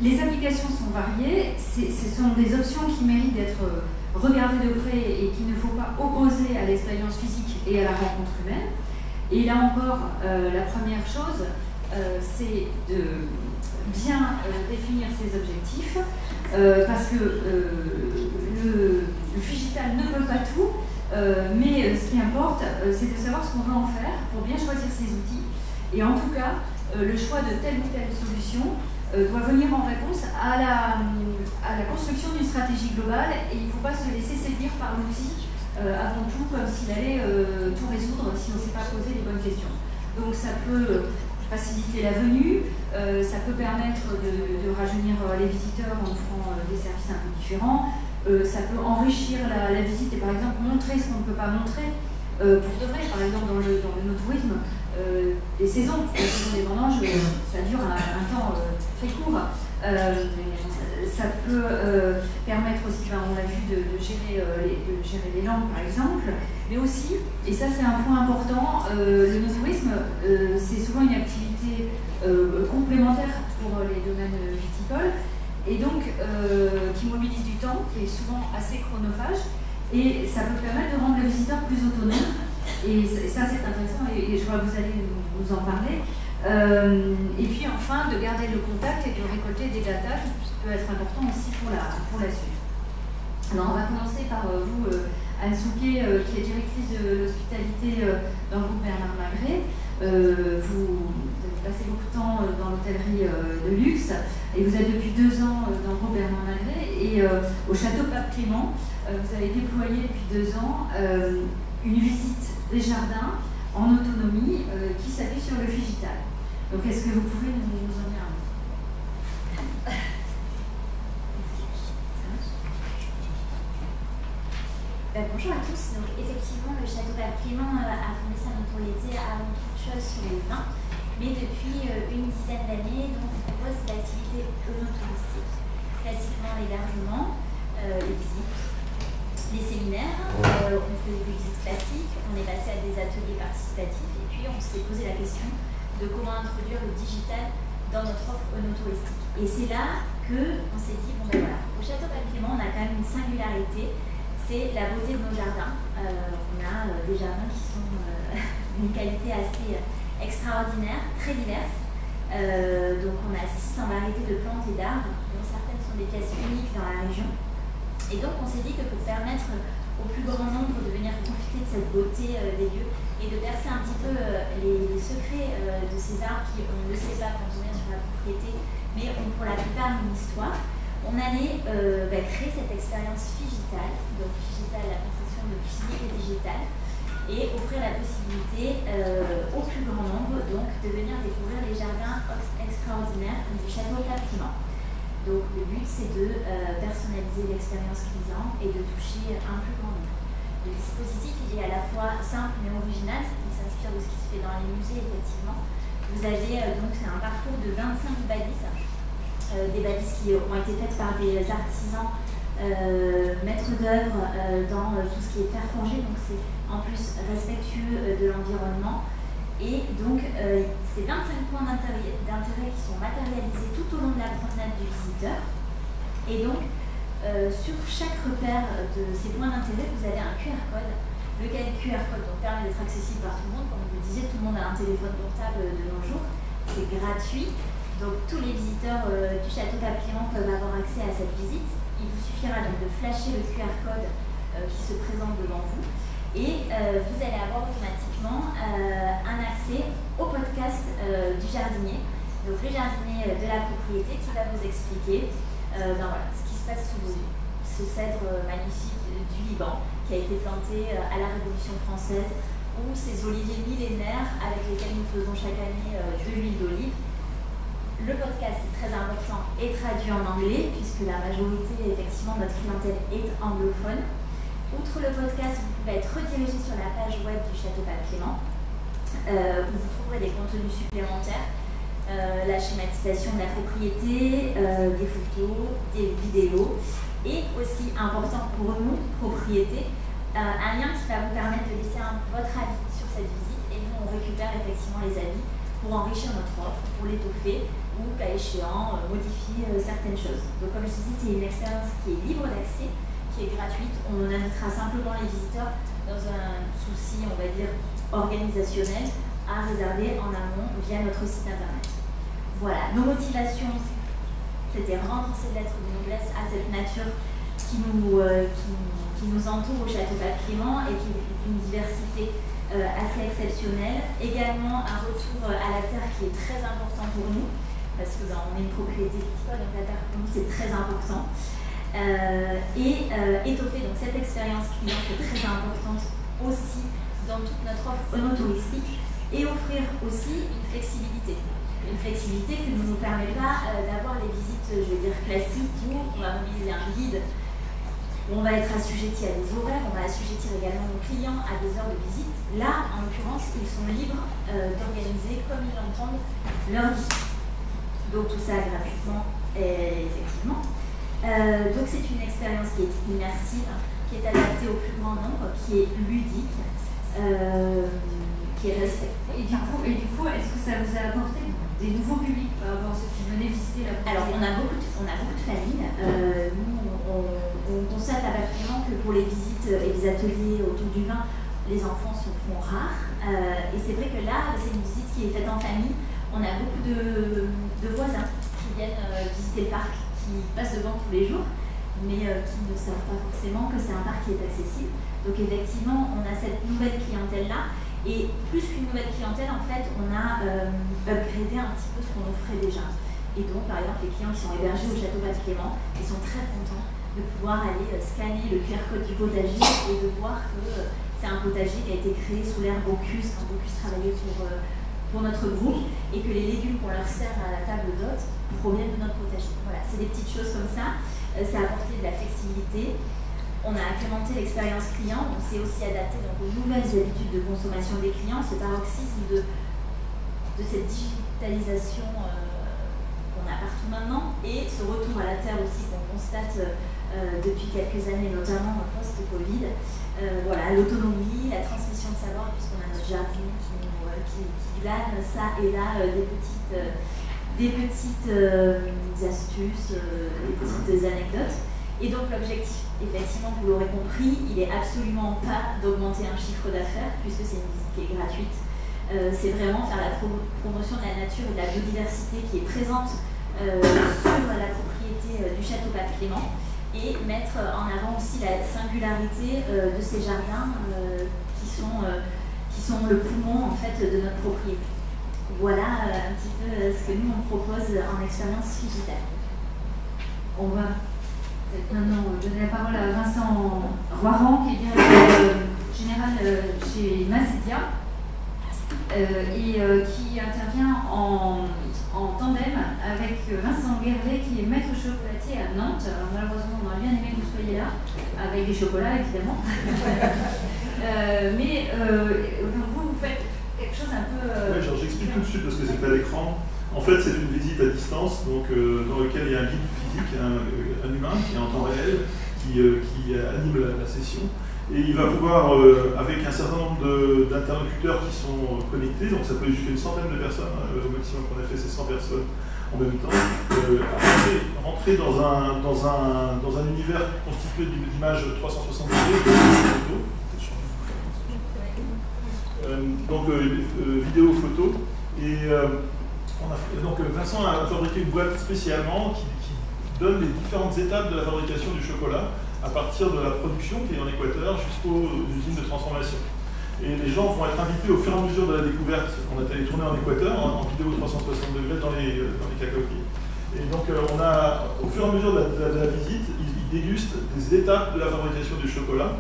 les applications sont variées, ce sont des options qui méritent d'être euh, regardées de près et qu'il ne faut pas opposer à l'expérience physique et à la rencontre humaine. Et là encore, euh, la première chose, euh, c'est de bien définir ses objectifs, parce que le, le, ne peut pas tout, mais ce qui importe, c'est de savoir ce qu'on veut en faire pour bien choisir ses outils. Et en tout cas, le choix de telle ou telle solution euh, doit venir en réponse à la, à la construction d'une stratégie globale et il ne faut pas se laisser séduire par l'outil euh, avant tout comme s'il allait euh, tout résoudre si on ne s'est pas posé les bonnes questions. Donc ça peut faciliter la venue, ça peut permettre de, rajeunir les visiteurs en offrant des services un peu différents, ça peut enrichir la, visite et par exemple montrer ce qu'on ne peut pas montrer. pour de vrai, par exemple dans le, dans le tourisme, euh, des saisons. La saison des vendanges, ça dure un, temps euh, très court. Euh, ça peut permettre aussi, on l'a vu, de, gérer, les, de gérer les langues par exemple, mais aussi, et ça c'est un point important, le tourisme, c'est souvent une activité complémentaire pour les domaines viticoles. Et donc qui mobilise du temps, qui est souvent assez chronophage, et ça peut permettre de rendre le visiteur plus autonome et ça, c'est intéressant et, je vois que vous allez nous, en parler. Euh, et puis enfin, de garder le contact et de récolter des datas qui peut être important aussi pour la, pour la suite. Alors, on va commencer par euh, vous, euh, Anne Souquet, qui est directrice de l'hospitalité dans le groupe Bernard Magret. vous, avez passé beaucoup de temps dans l'hôtellerie de luxe et vous êtes depuis deux ans dans le groupe Bernard Magret. Et au château Pape Clément, vous avez déployé depuis deux ans une visite des jardins en autonomie qui s'appuie sur le digital. Donc est-ce que vous pouvez nous, en dire un mot? Ben, bonjour à tous. Donc, effectivement, le château Clément euh, a fondé sa notoriété avant toute chose sur les vins, mais depuis euh, une dizaine d'années, on propose l'activité œnotouristique, classiquement l'hébergement, les visites, les séminaires, euh, on fait des visites classiques, on est passé à des ateliers participatifs et puis on s'est posé la question de comment introduire le digital dans notre offre touristique. Et c'est là qu'on s'est dit, bon ben voilà, au Château Clément, on a quand même une singularité, c'est la beauté de nos jardins. Euh, on a euh, des jardins qui sont d'une qualité assez extraordinaire, très diverses. donc on a 600 variétés de plantes et d'arbres, dont certaines sont des pièces uniques dans la région. Et donc on s'est dit que pour permettre au plus grand nombre de venir profiter de cette beauté euh, des lieux et de percer un petit peu euh, les, secrets euh, de ces arbres qui, on ne le sait pas quand on vient sur la propriété, mais ont pour la plupart une histoire, on allait bah, créer cette expérience digitale, donc digitale, la construction de physique et digital, et offrir la possibilité au plus grand nombre donc de venir découvrir les jardins extraordinaires du château Capiment. Donc le but c'est de euh, personnaliser l'expérience client et de toucher un plus grand nombre. Le dispositif il est à la fois simple mais original, il s'inspire de ce qui se fait dans les musées effectivement. Vous avez euh, donc c'est un parcours de 25 balises, euh, des balises qui ont été faites par des artisans maîtres d'œuvre dans tout ce qui est fer forgé, donc c'est en plus respectueux de l'environnement. Et donc, euh, ces 25 points d'intérêt qui sont matérialisés tout au long de la promenade du visiteur. Et donc, euh, sur chaque repère de ces points d'intérêt, vous avez un QR code, lequel QR code permet d'être accessible par tout le monde. Comme vous le disiez, tout le monde a un téléphone portable de nos jours. C'est gratuit. Donc, tous les visiteurs euh, du château Papillon peuvent avoir accès à cette visite. Il vous suffira donc de flasher le QR code qui se présente devant vous et euh, vous allez avoir automatiquement euh, un accès au podcast euh, du jardinier, donc le jardinier de la propriété qui va vous expliquer ben voilà, ce qui se passe sous. Ce cèdre magnifique du Liban qui a été planté à la Révolution française ou ces oliviers millénaires avec lesquels nous faisons chaque année de l'huile d'olive. Le podcast, c'est très important, est traduit en anglais, puisque la majorité, effectivement, de notre clientèle est anglophone. Outre le podcast, vous pouvez être redirigé sur la page web du Château Clément, euh, où vous trouverez des contenus supplémentaires, euh, la schématisation de la propriété, euh, des photos, des vidéos, et aussi important pour nous, propriété, un lien qui va vous permettre de laisser votre avis sur cette visite, et nous on récupère effectivement les avis pour enrichir notre offre, pour l'étoffer, ou cas échéant, modifier certaines choses. Donc comme je disais, c'est une expérience qui est libre d'accès, qui est gratuite. On invitera simplement les visiteurs dans un souci, on va dire, organisationnel à réserver en amont via notre site internet. Voilà, nos motivations, c'était rendre de noblesse à cette nature qui nous, euh, qui, nous entoure au château Clément et qui est une diversité euh, assez exceptionnelle. Également un retour à la terre qui est très important pour nous, parce que ben, on est une propriété viticole, donc la terre pour nous c'est très important. Euh, et euh, étoffer donc cette expérience client qui est très importante aussi dans toute notre offre touristique et offrir aussi une flexibilité. Une flexibilité qui ne nous permet pas euh, d'avoir les visites, je veux dire, classiques où on va mobiliser un guide, où on va être assujetti à des horaires, on va assujettir également nos clients à des heures de visite. Là, en l'occurrence, ils sont libres d'organiser comme ils l'entendent leur visite. Donc tout ça gratuitement, effectivement. Euh, donc c'est une expérience qui est immersive, qui est adaptée au plus grand nombre, qui est ludique, euh, qui est respectée. Et du coup, et du coup est-ce que ça vous a apporté des nouveaux publics par rapport à ceux qui venaient visiter la Alors on a beaucoup de, on a beaucoup de familles. Euh, nous, on, constate absolument que pour les visites et les ateliers autour du vin, les enfants se font rares. et c'est vrai que là, c'est une visite qui est faite en famille. On a beaucoup de, de voisins qui viennent visiter le parc qui passent devant tous les jours, mais euh, qui ne savent pas forcément que c'est un parc qui est accessible. Donc effectivement, on a cette nouvelle clientèle-là, et plus qu'une nouvelle clientèle, en fait, on a euh, upgradé un petit peu ce qu'on offrait déjà. Et donc, par exemple, les clients qui sont hébergés au château Bas Clément, ils sont très contents de pouvoir aller euh, scanner le QR code du potager et de voir que c'est un potager qui a été créé sous l'ère Bocuse, quand Bocuse travaillait pour, pour notre groupe, et que les légumes qu'on leur sert à la table d'hôte proviennent de notre potager. Voilà, c'est des petites choses comme ça. Euh, ça a apporté de la flexibilité. On a incrémenté l'expérience client, on s'est aussi adapté donc, aux nouvelles habitudes de consommation des clients, ce paroxysme de, cette digitalisation euh, qu'on a partout maintenant, et ce retour à la terre aussi qu'on constate euh, depuis quelques années, notamment post-Covid. voilà, l'autonomie, la transmission de savoir, puisqu'on a notre jardin qui, qui glane ça et là des petites euh, astuces, euh, des petites anecdotes. Et donc l'objectif, effectivement, vous l'aurez compris, il n'est absolument pas d'augmenter un chiffre d'affaires, puisque c'est une visite qui est gratuite. Euh, c'est vraiment faire la promotion de la nature et de la biodiversité qui est présente sur la propriété du château Pape Clément et mettre en avant aussi la singularité de ces jardins qui, sont, qui sont le poumon en fait de notre propriété. Voilà euh, un petit peu euh, ce que nous on propose en expérience digitale. On va maintenant donner la parole à Vincent Roiran, qui est directeur général euh, chez Mazidia et qui intervient en, tandem avec Vincent Guerlet, qui est maître chocolatier à Nantes. Alors, malheureusement, on aurait bien aimé que vous soyez là, avec des chocolats évidemment. mais vous, vous faites quelque chose un peu. Euh, oui, j'explique tout de suite parce que c'est à l'écran. En fait, c'est une visite à distance, donc euh, dans laquelle il y a un guide physique, un, humain qui est en temps réel, qui, euh, anime la, session. Et il va pouvoir, avec un certain nombre d'interlocuteurs qui sont connectés, donc ça peut jusqu'à une centaine de personnes, hein, au maximum qu'on a fait c'est 100 personnes en même temps, rentrer, dans, un, dans, un, dans un univers constitué d'images 360 degrés, euh, donc euh, euh, vidéo, photo. Et donc Vincent a fabriqué une boîte spécialement qui, donne les différentes étapes de la fabrication du chocolat à partir de la production qui est en Équateur jusqu'aux usines de transformation. Et les gens vont être invités au fur et à mesure de la découverte. On a allé tourner en Équateur, en, vidéo 360 degrés dans les, dans les. Et donc on a, au fur et à mesure de la, visite, ils, dégustent des étapes de la fabrication du chocolat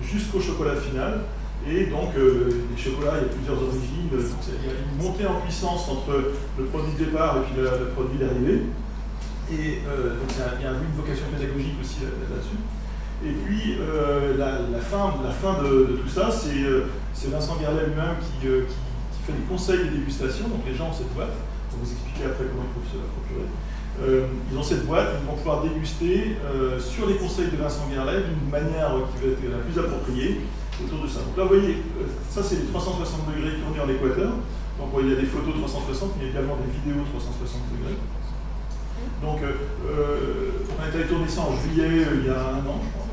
jusqu'au chocolat final Et donc, les chocolats, il y a plusieurs origines. il y a une montée en puissance entre le produit de départ et puis le, produit d'arrivée. Et donc, il y a une vocation pédagogique aussi là-dessus. Et puis, la, fin, la fin de, tout ça, c'est Vincent Garlet lui-même qui, fait des conseils de dégustation. Donc, les gens ont cette boîte. On vous expliquer après comment ils peuvent se la procurer. Euh, ils ont cette boîte, ils vont pouvoir déguster euh, sur les conseils de Vincent Guerlet d'une manière qui va être la plus appropriée autour de ça. Donc là, vous voyez, euh, ça c'est les 360 degrés tournés en équateur. Donc il y a des photos 360, mais également des vidéos 360 degrés. Donc on a été tourner ça en juillet il y a un an, je crois,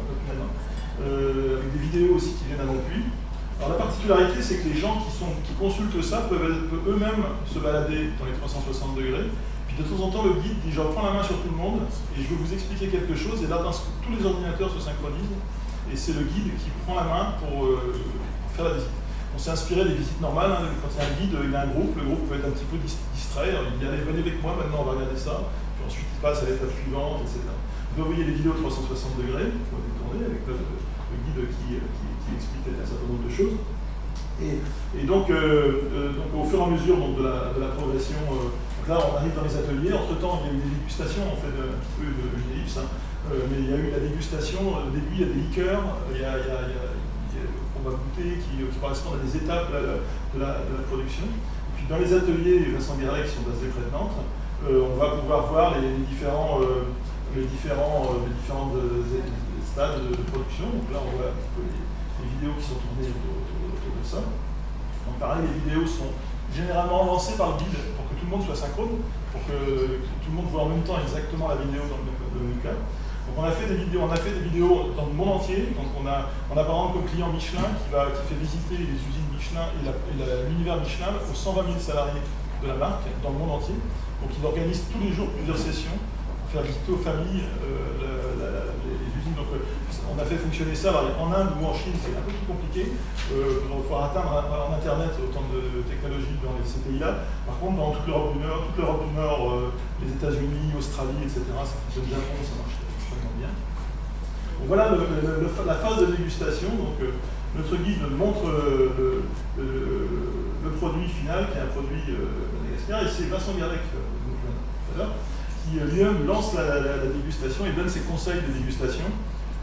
avec des vidéos aussi qui viennent à l'appui. Alors la particularité, c'est que les gens qui, consultent ça peuvent eux-mêmes se balader dans les 360 degrés de temps en temps, le guide dit Je reprends la main sur tout le monde et je vais vous expliquer quelque chose. Et là, tous les ordinateurs se synchronisent et c'est le guide qui prend la main pour, euh, faire la visite. On s'est inspiré des visites normales. Hein. Quand il y a un guide, il a un groupe, le groupe peut être un petit peu distrait. Il dit Allez, venez avec moi, maintenant on va regarder ça. Ensuite, il passe à l'étape suivante, etc. Vous voyez les vidéos 360 degrés, on va tourner avec le, guide qui, explique un certain nombre de choses. Et, donc, euh, euh, donc, au fur et à mesure donc, de, la, progression, là, on arrive dans les ateliers. Entre-temps, il y a eu des dégustations, on fait un peu de ellipse, hein. euh, mais il y a eu la dégustation. Au début, il y a des liqueurs, qu'on va goûter, qui, correspondent à des étapes de la, production. Et puis dans les ateliers Vincent Guéret, qui sont basés près euh, on va pouvoir voir les, différents, euh, les différents, les différents stades de, production. Donc là, on voit les, vidéos qui sont tournées autour, de ça. Donc pareil, les vidéos sont généralement lancées par le guide tout le monde soit synchrone, pour que, tout le monde voit en même temps exactement la vidéo dans le même, cas. Donc on a fait des vidéos, on a fait des vidéos dans le monde entier. Donc on a, on a par exemple comme client Michelin qui, va, qui fait visiter les usines Michelin et l'univers Michelin aux 120 000 salariés de la marque dans le monde entier. Donc il organise tous les jours plusieurs sessions pour faire visiter aux familles euh, les usines. Donc euh, on a fait fonctionner ça en Inde ou en Chine, c'est un peu plus compliqué euh, pour pouvoir atteindre en Internet autant de technologies dans ces pays-là. Par contre, dans toute l'Europe du Nord, du euh, les États-Unis, Australie, etc., ça fonctionne bien ça marche extrêmement bien. Donc voilà la phase de dégustation. Donc, euh, notre guide montre le, produit final, qui est un produit Madagascar, et c'est Vincent Qui lui-même lance la, dégustation et donne ses conseils de dégustation.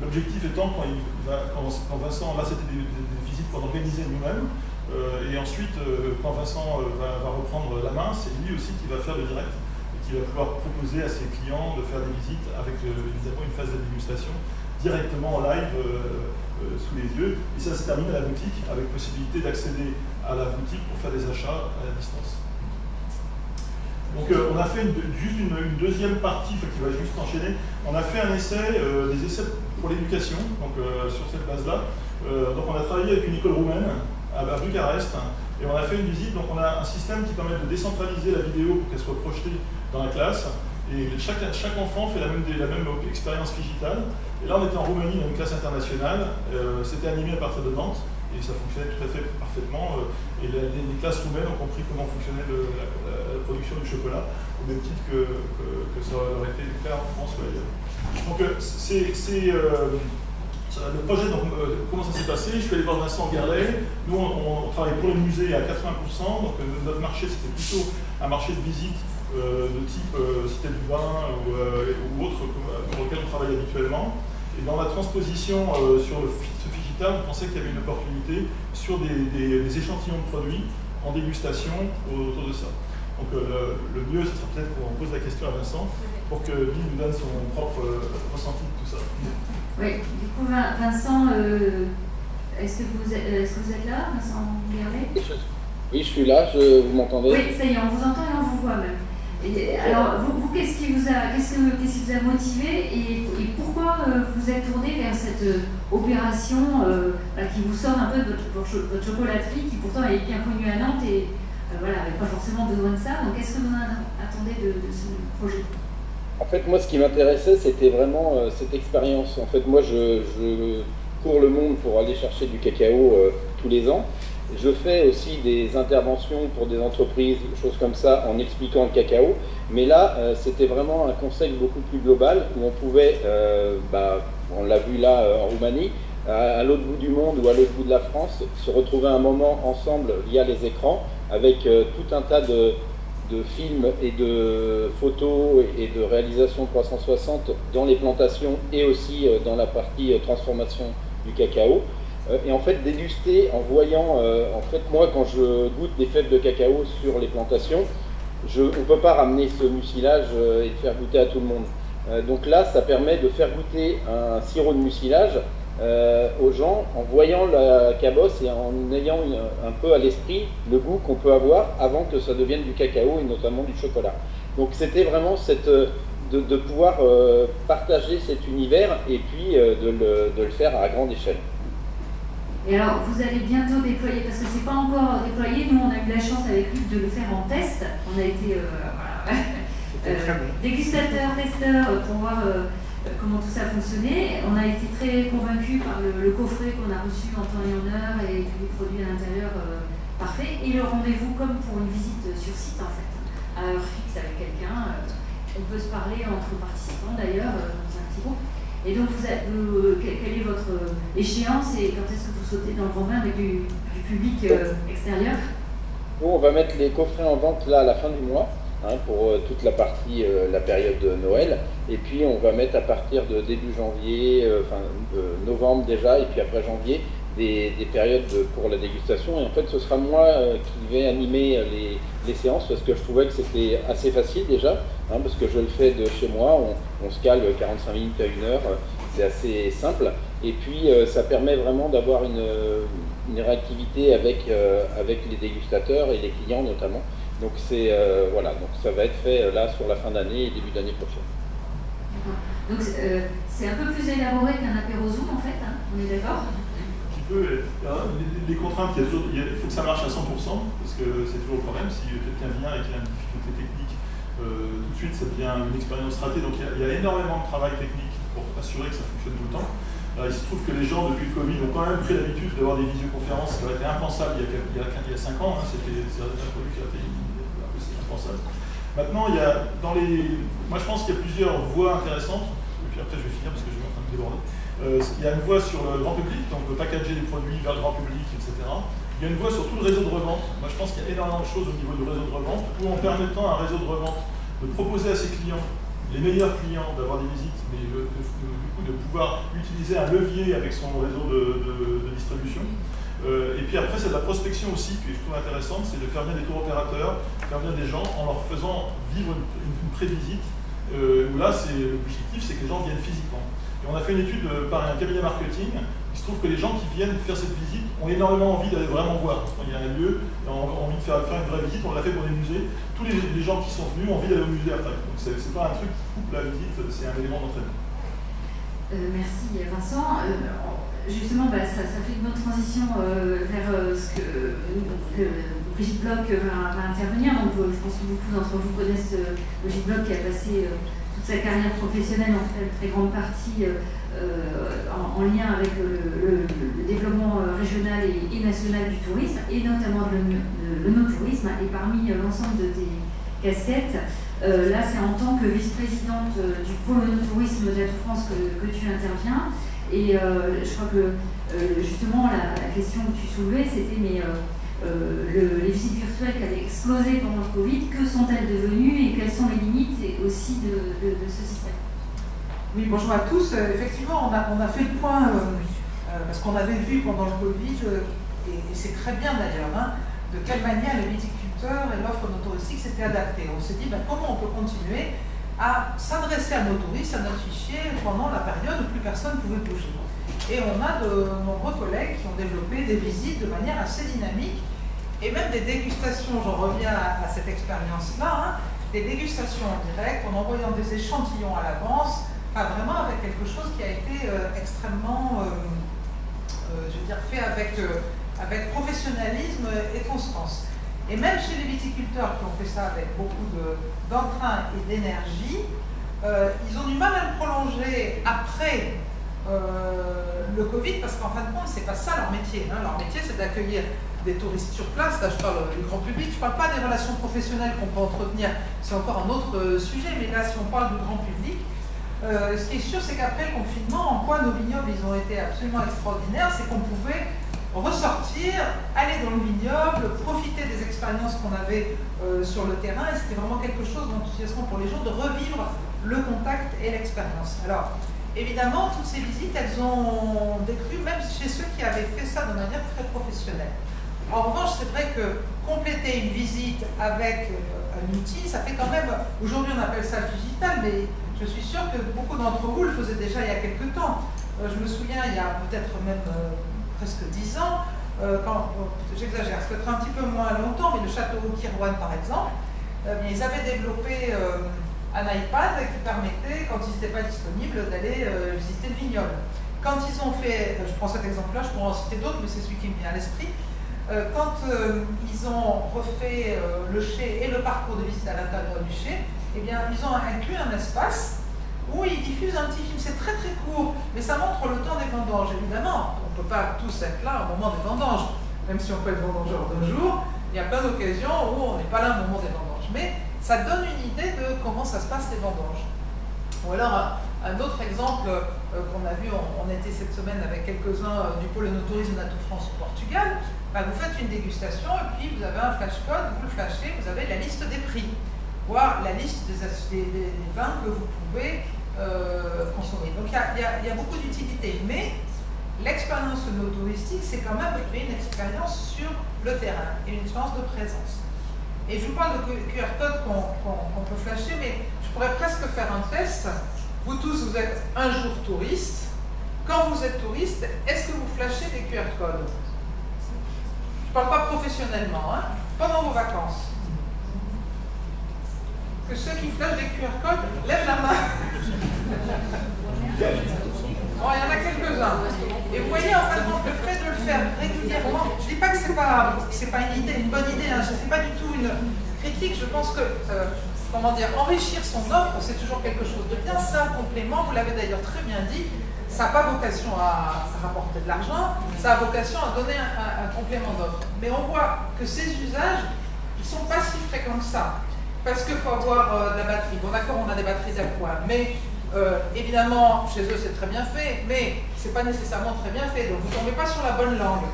L'objectif étant, quand, il va, quand, Vincent, là des, visites qu'on organisait nous-mêmes, euh, et ensuite, euh, quand Vincent euh, va, reprendre la main, c'est lui aussi qui va faire le direct et qui va pouvoir proposer à ses clients de faire des visites avec évidemment une phase de dégustation directement en live sous les yeux. Et ça se termine à la boutique avec possibilité d'accéder à la boutique pour faire des achats à distance. Donc on a fait juste une, deuxième partie qui va juste enchaîner. On a fait un essai, des essais pour l'éducation, donc euh, sur cette base-là. Euh, donc on a travaillé avec une école roumaine à, Bucarest et on a fait une visite. Donc on a un système qui permet de décentraliser la vidéo pour qu'elle soit projetée dans la classe. Et chaque, enfant fait la même, la même expérience digitale. Et là, on était en Roumanie dans une classe internationale. Euh, c'était animé à partir de Nantes et ça fonctionnait tout à fait parfaitement. et les, classes roumaines ont compris comment fonctionnait la, production du chocolat, au même titre que, ça aurait été le cas en France ou ailleurs. Donc, euh, c'est euh, le projet, euh, comment ça s'est passé? Je suis allé voir Vincent Garlet. Nous, on, travaille pour le musée à 80%. Donc, notre marché, c'était plutôt un marché de visite de type Cité du Vin ou, autre pour lequel on travaille habituellement. Et dans la transposition sur le On pensait qu'il y avait une opportunité sur des, échantillons de produits en dégustation autour de ça. Donc le, mieux, ce serait peut-être qu'on pose la question à Vincent pour que lui nous donne son propre euh, ressenti de tout ça. Oui, du coup, Vincent, euh, est-ce que, vous êtes, est que vous êtes là, Vincent Oui, je suis là, je, vous m'entendez? Oui, ça y est, on vous entend et on vous voit même. Alors, vous, qu'est-ce qui qu'est-ce, qui vous a motivé et, pourquoi euh, vous êtes tourné vers cette opération bah, qui vous sort un peu de votre, chocolaterie, qui pourtant est bien connue à Nantes et voilà, n'avait pas forcément besoin de ça. Donc, qu'est-ce que vous attendez de, de ce projet? En fait, moi, ce qui m'intéressait, c'était vraiment euh, cette expérience. En fait, moi, je, cours le monde pour aller chercher du cacao euh, tous les ans. Je fais aussi des interventions pour des entreprises, choses comme ça, en expliquant le cacao. Mais là, euh, c'était vraiment un concept beaucoup plus global où on pouvait, bah, on l'a vu là en Roumanie, à, l'autre bout du monde ou à l'autre bout de la France, se retrouver un moment ensemble via les écrans avec tout un tas de films et de photos et de réalisations 360 dans les plantations et aussi dans la partie transformation du cacao. Et en fait, déguster en voyant, en fait, moi, quand je goûte des fèves de cacao sur les plantations, je, on ne peut pas ramener ce mucilage et le faire goûter à tout le monde. Euh, donc là, ça permet de faire goûter un sirop de mucilage euh, aux gens en voyant la cabosse et en ayant un peu à l'esprit le goût qu'on peut avoir avant que ça devienne du cacao et notamment du chocolat. Donc c'était vraiment de, pouvoir euh, partager cet univers et puis de, de, le, faire à grande échelle. Et alors, vous allez bientôt déployer, parce que c'est pas encore déployé, nous on a eu la chance avec lui de le faire en test. On a été voilà, euh, dégustateurs, testeurs, euh, pour voir euh, comment tout ça fonctionnait. On a été très convaincus par le, coffret qu'on a reçu en temps et en heure et tous les produits à l'intérieur parfait. Et le rendez-vous comme pour une visite sur site en fait, à heure fixe avec quelqu'un. on peut se parler entre participants d'ailleurs dans un petit groupe. Et donc, vous quelle est votre échéance et quand est-ce que vous sautez dans le grand bain avec du, public extérieur? On va mettre les coffrets en vente là à la fin du mois. Hein, pour euh, toute la partie, euh, la période de Noël. Et puis on va mettre à partir de début janvier, euh, enfin novembre déjà, et puis après janvier, des, périodes pour la dégustation. Et en fait, ce sera moi qui vais animer les, séances parce que je trouvais que c'était assez facile déjà, hein, parce que je le fais de chez moi, on, se cale 45 minutes à une heure, c'est assez simple. Et puis ça permet vraiment d'avoir une, réactivité avec, avec les dégustateurs et les clients notamment. Donc c'est euh, voilà, donc ça va être fait euh, là sur la fin d'année et début d'année prochaine. Donc euh, c'est un peu plus élaboré qu'un apéro Zoom en fait, hein on est d'accord? Petit peu. Les, contraintes, il, faut que ça marche à 100% parce que c'est toujours le problème. Si quelqu'un vient et qu'il a une difficulté technique, tout de suite ça devient une expérience ratée. Donc il y, a, énormément de travail technique pour assurer que ça fonctionne tout le temps. il se trouve que les gens, depuis le Covid, ont quand même pris l'habitude d'avoir des visioconférences, qui aurait été impensable il y a, il y a, 5 ans. Hein, C'était un produit qui a été Maintenant, il y a dans les. Moi, je pense qu'il y a plusieurs voies intéressantes. Et puis après, je vais finir parce que je vais en train de déborder. Euh, il y a une voie sur le grand public, donc le packager des produits vers le grand public, etc. Il y a une voie sur tout le réseau de revente. Moi, je pense qu'il y a énormément de choses au niveau du réseau de revente, où en permettant à un réseau de revente de proposer à ses clients, les meilleurs clients, d'avoir des visites, mais du coup de pouvoir utiliser un levier avec son réseau de distribution. Euh, et puis après, c'est de la prospection aussi, que je trouve intéressante, c'est de faire venir des tours opérateurs, faire venir des gens en leur faisant vivre une, pré-visite, euh, où là, l'objectif, c'est que les gens viennent physiquement. Et on a fait une étude euh, par un cabinet marketing, il se trouve que les gens qui viennent faire cette visite ont énormément envie d'aller vraiment voir. il y a un lieu, ont envie de faire, une vraie visite, on l'a fait pour les musées. Tous les, gens qui sont venus ont envie d'aller au musée après. Donc c'est pas un truc qui coupe la visite, c'est un élément d'entraînement. merci Vincent justement, bah, ça, fait une bonne transition euh, vers euh, ce que Brigitte Bloch va, intervenir. Donc, euh, je pense que beaucoup d'entre vous connaissent Brigitte Bloch qui a passé sa carrière professionnelle, en fait, très grande partie en, lien avec le, développement régional et, national du tourisme, et notamment de, l'onotourisme. Et parmi l'ensemble de tes casquettes, là, c'est en tant que vice-présidente du pôle onotourisme d'Atout France que, tu interviens. Et euh, je crois que euh, justement la, question que tu soulevais, c'était mais euh, les visites virtuelles qui avaient explosé pendant le Covid, que sont-elles devenues et quelles sont les limites aussi de, ce système Oui, bonjour à tous. effectivement, on a, on a, fait le point, parce qu'on avait vu pendant le Covid, et, c'est très bien d'ailleurs, hein, de quelle manière les viticulteurs et l'offre touristique s'étaient adaptés. On s'est dit, ben, comment on peut continuer à s'adresser à nos touristes, à notre fichier, pendant la période où plus personne ne pouvait bouger. Et on a de nombreux collègues qui ont développé des visites de manière assez dynamique et même des dégustations, j'en reviens à, cette expérience-là, hein, des dégustations en direct en envoyant des échantillons à l'avance, enfin, vraiment avec quelque chose qui a été euh, extrêmement, euh, euh, je veux dire, fait avec, avec professionnalisme et constance. Et même chez les viticulteurs qui ont fait ça avec beaucoup d'entrain et d'énergie, ils ont du mal à le prolonger après euh, le Covid parce qu'en fin de compte, c'est pas ça leur métier. Hein. Leur métier, c'est d'accueillir des touristes sur place. Là, je parle du grand public, je parle pas des relations professionnelles qu'on peut entretenir, c'est encore un autre sujet, mais là, si on parle du grand public, euh, ce qui est sûr, c'est qu'après le confinement, en quoi nos vignobles ils ont été absolument extraordinaires, c'est qu'on pouvait ressortir, aller dans le vignoble, profiter des expériences qu'on avait euh, sur le terrain, et c'était vraiment quelque chose d'enthousiasmant pour les gens de revivre le contact et l'expérience. Alors, évidemment, toutes ces visites, elles ont décru, même chez ceux qui avaient fait ça de manière très professionnelle. En revanche, c'est vrai que compléter une visite avec euh, un outil, ça fait quand même, aujourd'hui on appelle ça digital, mais je suis sûre que beaucoup d'entre vous le faisaient déjà il y a quelques temps. Euh, je me souviens, il y a peut-être même presque 10 ans, euh, quand, j'exagère, ça peut un petit peu moins longtemps, mais le château Kirouane par exemple, euh, ils avaient développé euh, un iPad qui permettait, quand ils n'étaient pas disponibles, d'aller visiter le vignoble. Quand ils ont fait, je prends cet exemple-là, je pourrais en citer d'autres, mais c'est celui qui me vient à l'esprit, quand ils ont refait le chai et le parcours de visite à l'intérieur du chai, eh bien, ils ont inclus un espace où ils diffusent un petit film. C'est très très court, mais ça montre le temps des vendanges. Évidemment, on ne peut pas tous être là au moment des vendanges, même si on peut être vendangeur de jour. Il y a plein d'occasions où on n'est pas là au moment des vendanges. Mais ça donne une idée de comment ça se passe les vendanges. Ou alors, un autre exemple euh, qu'on a vu, on, était cette semaine avec quelques-uns euh, du pôle tourisme d'Atout France au Portugal. Bah, vous faites une dégustation et puis vous avez un flash code, vous le flashez, vous avez la liste des prix, voire la liste des, vins que vous pouvez euh, consommer. Donc il y, a beaucoup d'utilité, mais l'expérience touristique, c'est quand même une expérience sur le terrain et une expérience de présence. Et je vous parle de QR code qu'on peut flasher, mais je pourrais presque faire un test. Vous tous, vous êtes un jour touriste. Quand vous êtes touriste, est-ce que vous flashez des QR codes? Je ne parle pas professionnellement, hein, pendant vos vacances que ceux qui flashent des QR codes lèvent la main. Il y en a quelques-uns. Et vous voyez, en fait, le fait de le faire régulièrement, je ne dis pas que ce n'est pas, une, idée, une bonne idée, hein, je ne fais pas du tout une critique, je pense que, euh, comment dire, enrichir son offre, c'est toujours quelque chose de bien, ça, un complément, vous l'avez d'ailleurs très bien dit, ça n'a pas vocation à, rapporter de l'argent, ça a vocation à donner un, complément d'offre. Mais on voit que ces usages, ils ne sont pas si fréquents que ça parce qu'il faut avoir euh, de la batterie. Bon d'accord, on a des batteries d'appoint, mais euh, évidemment, chez eux c'est très bien fait, mais c'est pas nécessairement très bien fait, donc vous ne tombez pas sur la bonne langue.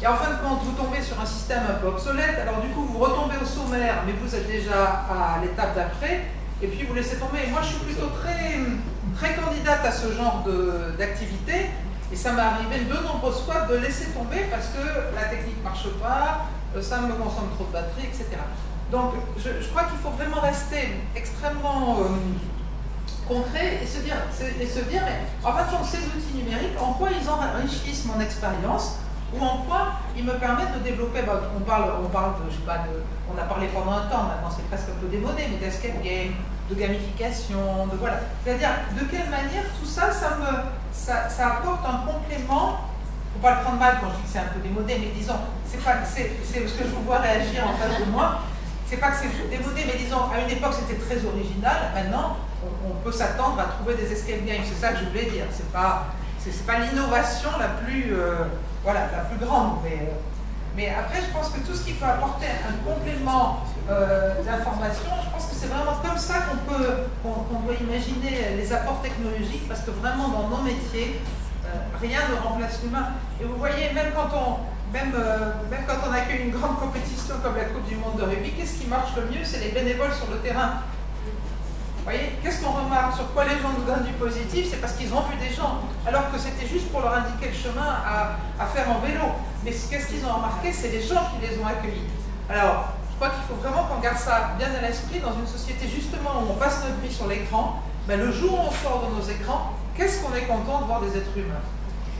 Et en fin de compte, vous tombez sur un système un peu obsolète, alors du coup vous retombez au sommaire, mais vous êtes déjà à l'étape d'après, et puis vous laissez tomber. moi je suis plutôt très, très candidate à ce genre d'activité, et ça m'est arrivé de nombreuses fois de laisser tomber parce que la technique ne marche pas, euh, ça me consomme trop de batterie, etc. Donc, je, crois qu'il faut vraiment rester extrêmement euh, concret et se dire, et se dire en fait, ces outils numériques, en quoi ils enrichissent mon expérience ou en quoi ils me permettent de développer. Bah, on parle, on parle de, je sais pas, de, on a parlé pendant un temps, maintenant c'est presque un peu démodé, mais d'escape game, de gamification, de voilà. C'est-à-dire, de quelle manière tout ça, ça me, ça, apporte un complément faut pas le prendre mal quand je dis que c'est un peu démodé, mais disons, c'est pas, c'est ce que je vous vois réagir en face de moi, c'est pas que c'est démodé, mais disons, à une époque c'était très original, maintenant on, peut s'attendre à trouver des escape games, c'est ça que je voulais dire, c'est pas, c'est, pas l'innovation la plus, euh, voilà, la plus grande, mais, euh, mais après je pense que tout ce qui peut apporter un complément euh, d'information, je pense que c'est vraiment comme ça qu'on peut, doit imaginer les apports technologiques, parce que vraiment dans nos métiers, rien ne remplace l'humain. Et vous voyez, même quand on, même, même quand on accueille une grande compétition comme la Coupe du Monde de rugby, qu'est-ce qui marche le mieux? C'est les bénévoles sur le terrain. Voyez, qu'est-ce qu'on remarque Sur quoi les gens nous donnent du positif C'est parce qu'ils ont vu des gens, alors que c'était juste pour leur indiquer le chemin à, faire en vélo. Mais qu'est-ce qu'ils ont remarqué C'est les gens qui les ont accueillis. Alors, je crois qu'il faut vraiment qu'on garde ça bien à l'esprit dans une société justement où on passe notre vie sur l'écran. Ben, le jour où on sort de nos écrans, qu'est-ce qu'on est content de voir des êtres humains?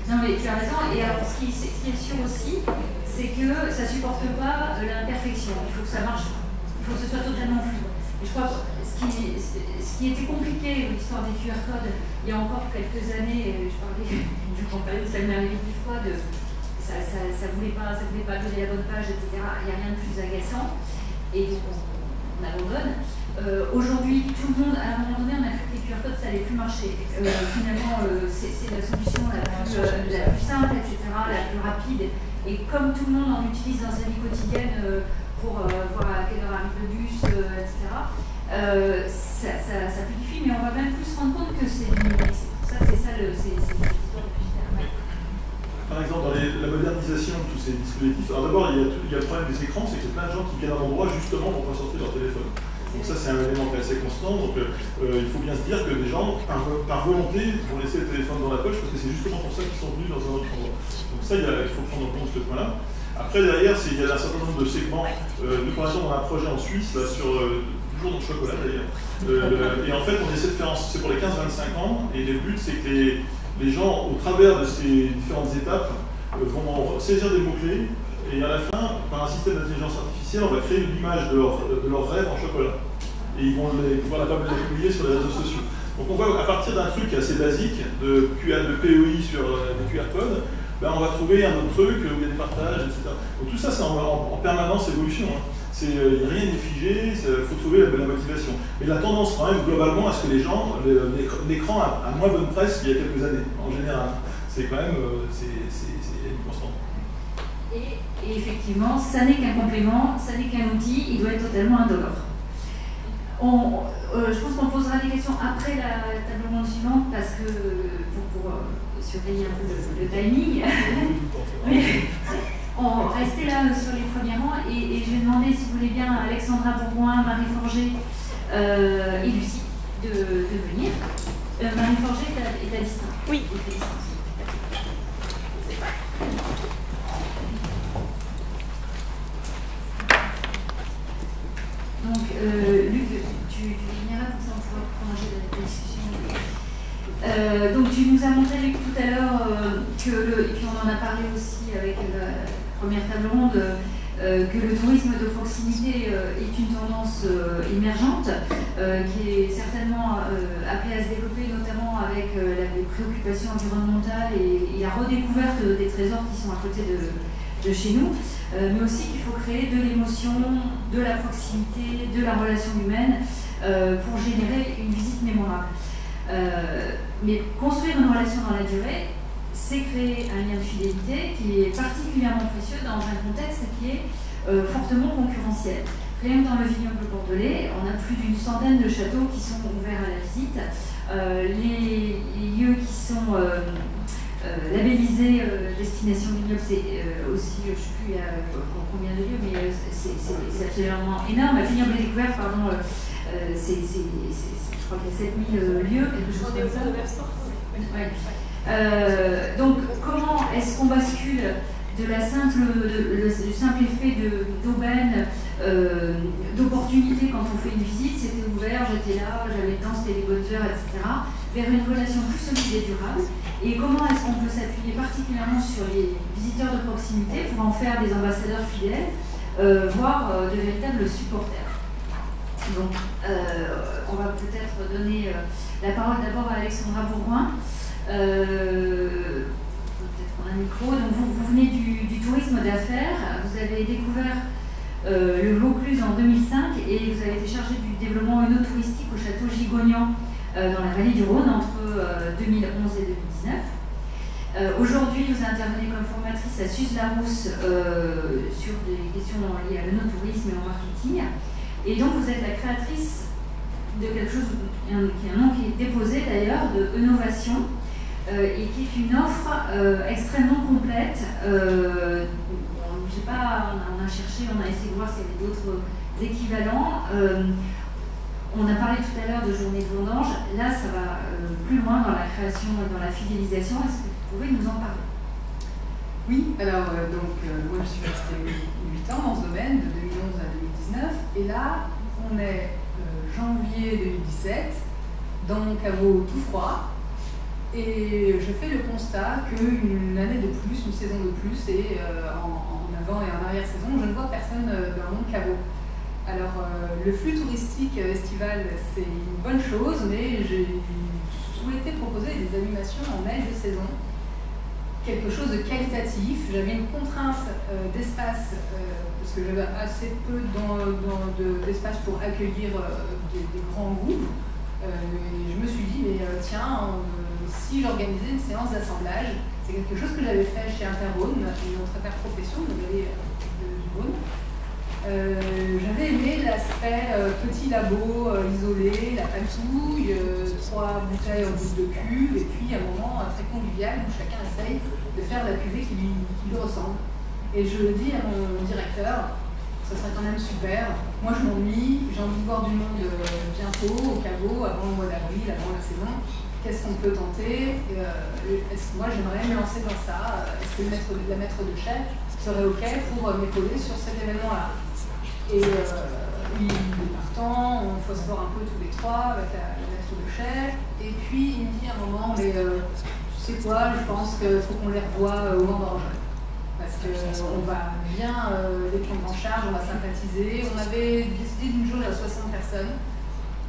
Non, mais tu as raison. Et alors, ce qui, ce qui est sûr aussi, c'est que ça ne supporte pas l'imperfection. Il faut que ça marche. Il faut que ce soit totalement fluide. Et je crois que ce qui, ce qui était compliqué, l'histoire des QR codes, il y a encore quelques années, je parlais du campagne, ça m'est arrivé dix fois, de, ça ne ça, voulait, pas, ça voulait pas donner la bonne page, etc. Il n'y a rien de plus agaçant. Et donc, on abandonne. Euh, aujourd'hui, tout le monde, à un moment donné, on a cru que les QR codes, ça n'allait plus marcher. Euh, finalement, euh, c'est la solution la plus, la plus, simple, etc., la plus rapide. Et comme tout le monde en utilise dans sa vie quotidienne pour voir à quelle heure arrive le bus, etc., ça, ça, ça mais on va même plus se rendre compte que c'est une seules ces, ces histoires de frigidaire. Par exemple, dans les- la modernisation de tous ces dispositifs, alors d'abord, il, y a le problème des écrans, c'est y a plein de gens qui viennent à l'endroit justement pour pas sortir leur téléphone. Donc ça, c'est un élément qui est assez constant. Donc euh, euh, il faut bien se dire que des gens, par, volonté, vont laisser le téléphone dans la poche parce que c'est justement pour ça qu'ils sont venus dans un autre endroit. Donc ça, il faut prendre en compte ce point-là. Après, derrière, il y a un certain nombre de segments. Euh, nous, par exemple, on a un projet en Suisse, là, sur, euh, toujours dans le chocolat d'ailleurs. Euh, et en fait, on essaie de faire, c'est pour les 15-25 ans, et le but, c'est que les, les gens, au travers de ces différentes étapes, euh, vont saisir des mots-clés, et à la fin, par un système d'intelligence artificielle, on va créer une image de leur, de leur rêve en chocolat. Et ils vont les, pouvoir la publier sur les réseaux sociaux. Donc on voit à partir d'un truc assez basique, de, de POI sur euh, des QR codes, ben on va trouver un autre truc où il y etc. Donc tout ça, c'est en, en- en permanence évolution. hein. C'est, euh, rien n'est figé, il faut trouver la, la motivation. Mais la tendance, quand même, globalement, à ce que les gens, l'écr- l'écran a, moins bonne presse qu'il y a quelques années, en général. C'est quand même euh, c'est, une constante. Et, effectivement, ça n'est qu'un complément, ça n'est qu'un outil, il doit être totalement indolore. Euh, je pense qu'on posera des questions après la table ronde suivante parce que pour, euh, surveiller un peu le, le timing. Mais on restait là euh, sur les premiers rangs et, et je vais demander si vous voulez bien à Alexandra Bourgoin, Marie Forger euh, et Lucie de, de venir. Euh, Marie Forger est à, est à distance. Oui. Est à distance. Donc, euh, Luc, tu, tu finiras comme ça on pourra prolonger la discussion. Euh, donc, tu nous as montré, tout à l'heure, euh, que le, et puis on en a parlé aussi avec la première table ronde, euh, que le tourisme de proximité euh, est une tendance euh, émergente, euh, qui est certainement euh, appelée à se développer, notamment avec euh, la, les préoccupations environnementales et, la redécouverte des trésors qui sont à côté de, chez nous, euh, mais aussi qu'il faut créer de l'émotion, de la proximité, de la relation humaine euh, pour générer une visite mémorable. Euh, mais construire une relation dans la durée, c'est créer un lien de fidélité qui est particulièrement précieux dans un contexte qui est euh, fortement concurrentiel. Rien que dans le vignoble bordelais, on a plus d'une centaine de châteaux qui sont ouverts à la visite. Euh, les, lieux qui sont labellisés destination vignoble, c'est aussi, je ne sais plus combien de lieux, mais c'est absolument énorme. Vignoble des découvertes, pardon, euh, c'est, je crois qu'il y a 7000 euh, lieux, quelque chose comme ça. Ouais. Euh, donc, comment est-ce qu'on bascule de la simple, de- le, du simple effet d'aubaine, euh, d'opportunité quand on fait une visite, c'était ouvert, j'étais là, j'avais le temps, c'était les bonnes heures, etc., vers une relation plus solide et durable Et comment est-ce qu'on peut s'appuyer particulièrement sur les visiteurs de proximité pour en faire des ambassadeurs fidèles, euh, voire de véritables supporters? Euh, on va peut-être donner euh, la parole d'abord à Alexandra Bourgoin. Euh, peut-être un micro. Donc, vous, venez du, tourisme d'affaires. Vous avez découvert le Vaucluse en 2005 et vous avez été chargé du développement œnotouristique au château Gigognan dans la vallée du Rhône entre euh, 2011 et 2019. Euh, Aujourd'hui, vous intervenez comme formatrice à Suze Larousse sur des questions liées à l'œnotourisme et au marketing. Et donc, vous êtes la créatrice de quelque chose qui est un, nom qui est déposé d'ailleurs, de Innovation, euh, et qui est une offre euh, extrêmement complète. Euh, bon, j'ai pas, on, a, cherché, on a essayé de voir s'il y avait d'autres équivalents. Euh, on a parlé tout à l'heure de journée de vendange. Là, ça va plus loin dans la création et dans la fidélisation. Est-ce que vous pouvez nous en parler? Oui, alors donc moi je suis restée 8 ans dans ce domaine, de 2011 à 2019, et là on est euh, janvier 2017, dans mon caveau tout froid, et je fais le constat qu'une année de plus, une saison de plus, et euh, en, avant et en arrière-saison, je ne vois personne euh, dans mon caveau. Alors le flux touristique estival, c'est une bonne chose, mais j'ai souhaité proposer des animations en neige de saison quelque chose de qualitatif. J'avais une contrainte euh, d'espace, euh, parce que j'avais assez peu d'espace pour accueillir euh, des, grands groupes. Et je me suis dit, mais tiens, si j'organisais une séance d'assemblage, c'est quelque chose que j'avais fait chez Interrhône, une autre profession de vallée euh, de- du Rhône. J'avais aimé la l'aspect petit labo isolé, la patouille, trois bouteilles en bout de cuve, et puis un moment très convivial où chacun essaye de faire la cuvée qui lui, ressemble. Et je dis à mon directeur, ça serait quand même super. Moi, je m'ennuie, j'ai envie de voir du monde bientôt, au caveau, avant le mois d'avril, avant la saison. Qu'est-ce qu'on peut tenter est-ce que Moi, j'aimerais me lancer dans ça. Est-ce que le la maître de chef serait OK pour m'épauler sur cet événement-là? Et euh, il est partant, on phosphore un peu tous les trois avec la, maître de chef. Et puis, il me dit à un moment, mais euh, quoi, je pense qu'il faut qu'on les revoie au vendange parce qu'on va bien euh, les prendre en charge, on va sympathiser. On avait décidé d'une journée à 60 personnes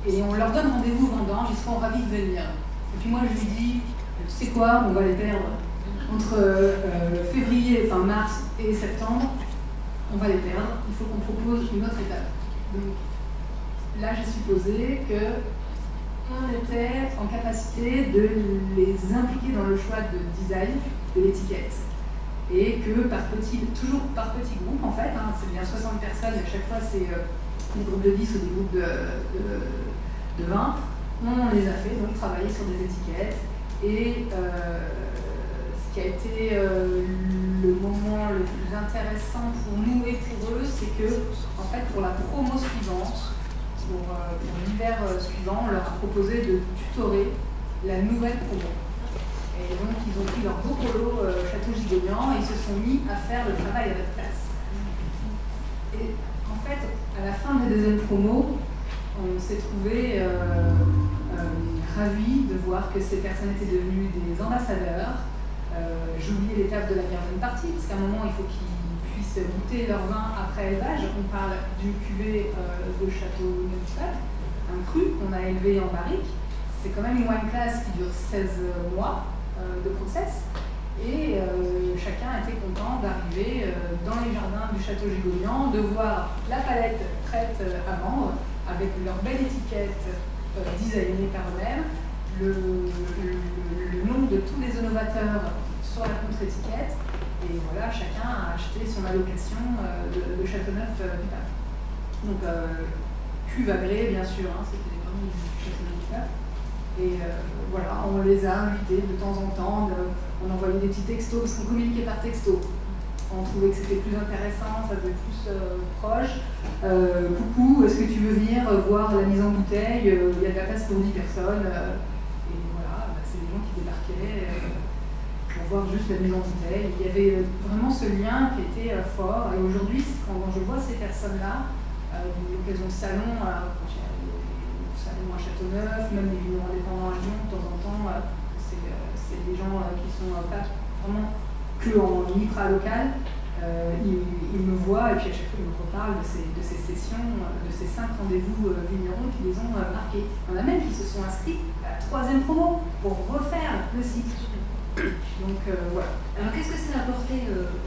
et on leur donne rendez-vous au vendange, ils seront ravis de venir. Et puis moi je lui dis, tu sais quoi, on va les perdre. Entre euh, février, enfin mars et septembre, on va les perdre, il faut qu'on propose une autre étape. Donc là j'ai supposé que on était en capacité de les impliquer dans le choix de design de l'étiquette. Et que par petit, toujours par petits groupes en fait, hein, c'est bien 60 personnes, à chaque fois c'est euh, des groupes de 10 ou des groupes de, de, 20, on les a fait donc travailler sur des étiquettes. Et euh, ce qui a été euh, le moment le plus intéressant pour nous et pour eux, c'est que en fait pour la promo suivante, pour, pour l'hiver suivant, on leur a proposé de tutorer la nouvelle promo. Et donc, ils ont pris leur beau polo euh, Château Gigognan et se sont mis à faire le travail à notre place. Et en fait, à la fin des deuxième promo, on s'est trouvé euh, euh, ravis de voir que ces personnes étaient devenues des ambassadeurs. Oublié l'étape de la garden partie, parce qu'à un moment, il faut qu'ils goûter leur vin après élevage. On parle d'une cuvée de Château Neufchâtel, un cru qu'on a élevé en barrique. C'est quand même une wine class qui dure 16 mois. Euh, de process. Et euh, chacun était content d'arriver euh, dans les jardins du château Gigognan, de voir la palette prête à vendre, avec leur belle étiquette designée par eux-mêmes, le, nom de tous les innovateurs sur la contre-étiquette. Et voilà, chacun a acheté son allocation de, de Châteauneuf du Pape. Donc, cuve agréée, bien sûr, hein, c'était les du Châteauneuf. Et euh, voilà, on les a invités de temps en temps, on envoyait des petits textos, parce qu'on communiquait par texto. On trouvait que c'était plus intéressant, ça devait plus euh, proche. Euh, coucou, est-ce que tu veux venir voir la mise en bouteille? Il y a de la place pour 10 personnes. et voilà, bah, c'est des gens qui débarquaient voir juste la mise. Il y avait vraiment ce lien qui était fort. Et aujourd'hui, quand je vois ces personnes-là, l'occasion de salon, à Châteauneuf, même les vignerons indépendants à Lyon, de temps en temps, euh, c'est des gens euh, qui sont pas vraiment que en mitra local. Euh, ils, me voient et puis à chaque fois ils me reparlent de ces, sessions, de ces cinq rendez-vous vignerons qui les ont marqués. Il y en a même qui se sont inscrits à la troisième promo pour refaire le site. Donc voilà. Alors qu'est-ce que ça a apporté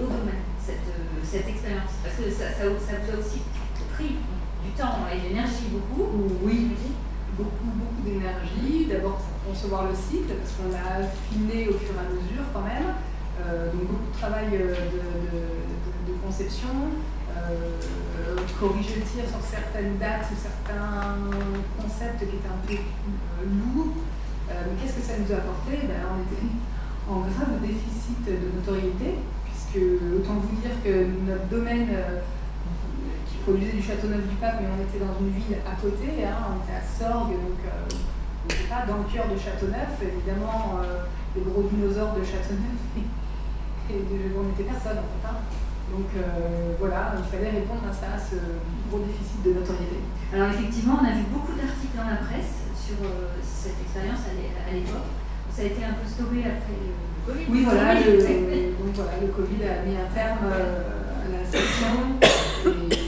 au domaine, cette, cette expérience? Parce que ça, ça, ça, vous a aussi pris du temps et de l'énergie beaucoup. Oui, beaucoup, beaucoup d'énergie. D'abord pour concevoir le site, parce qu'on l'a affiné au fur et à mesure quand même. Euh, donc beaucoup de travail euh, de, conception, euh, corriger le tir sur certaines dates ou certains concepts qui étaient un peu lourds. mais qu'est-ce que ça nous a apporté? Ben, On était en grave déficit de notoriété, puisque autant vous dire que notre domaine produisait du Châteauneuf-du-Pape, mais on était dans une ville à côté, hein, on était à Sorgue, donc euh, on n'était pas dans le cœur de Châteauneuf. Évidemment, euh, les gros dinosaures de Châteauneuf, et, on n'était personne en fait. Hein. Donc euh, voilà, il fallait répondre à ça, à ce gros déficit de notoriété. Alors effectivement, on a vu beaucoup d'articles dans la presse sur cette expérience à l'époque. Ça a été un peu stoppé après le Covid. Oui, voilà, le, donc, voilà, le Covid a mis un terme à la session. Et,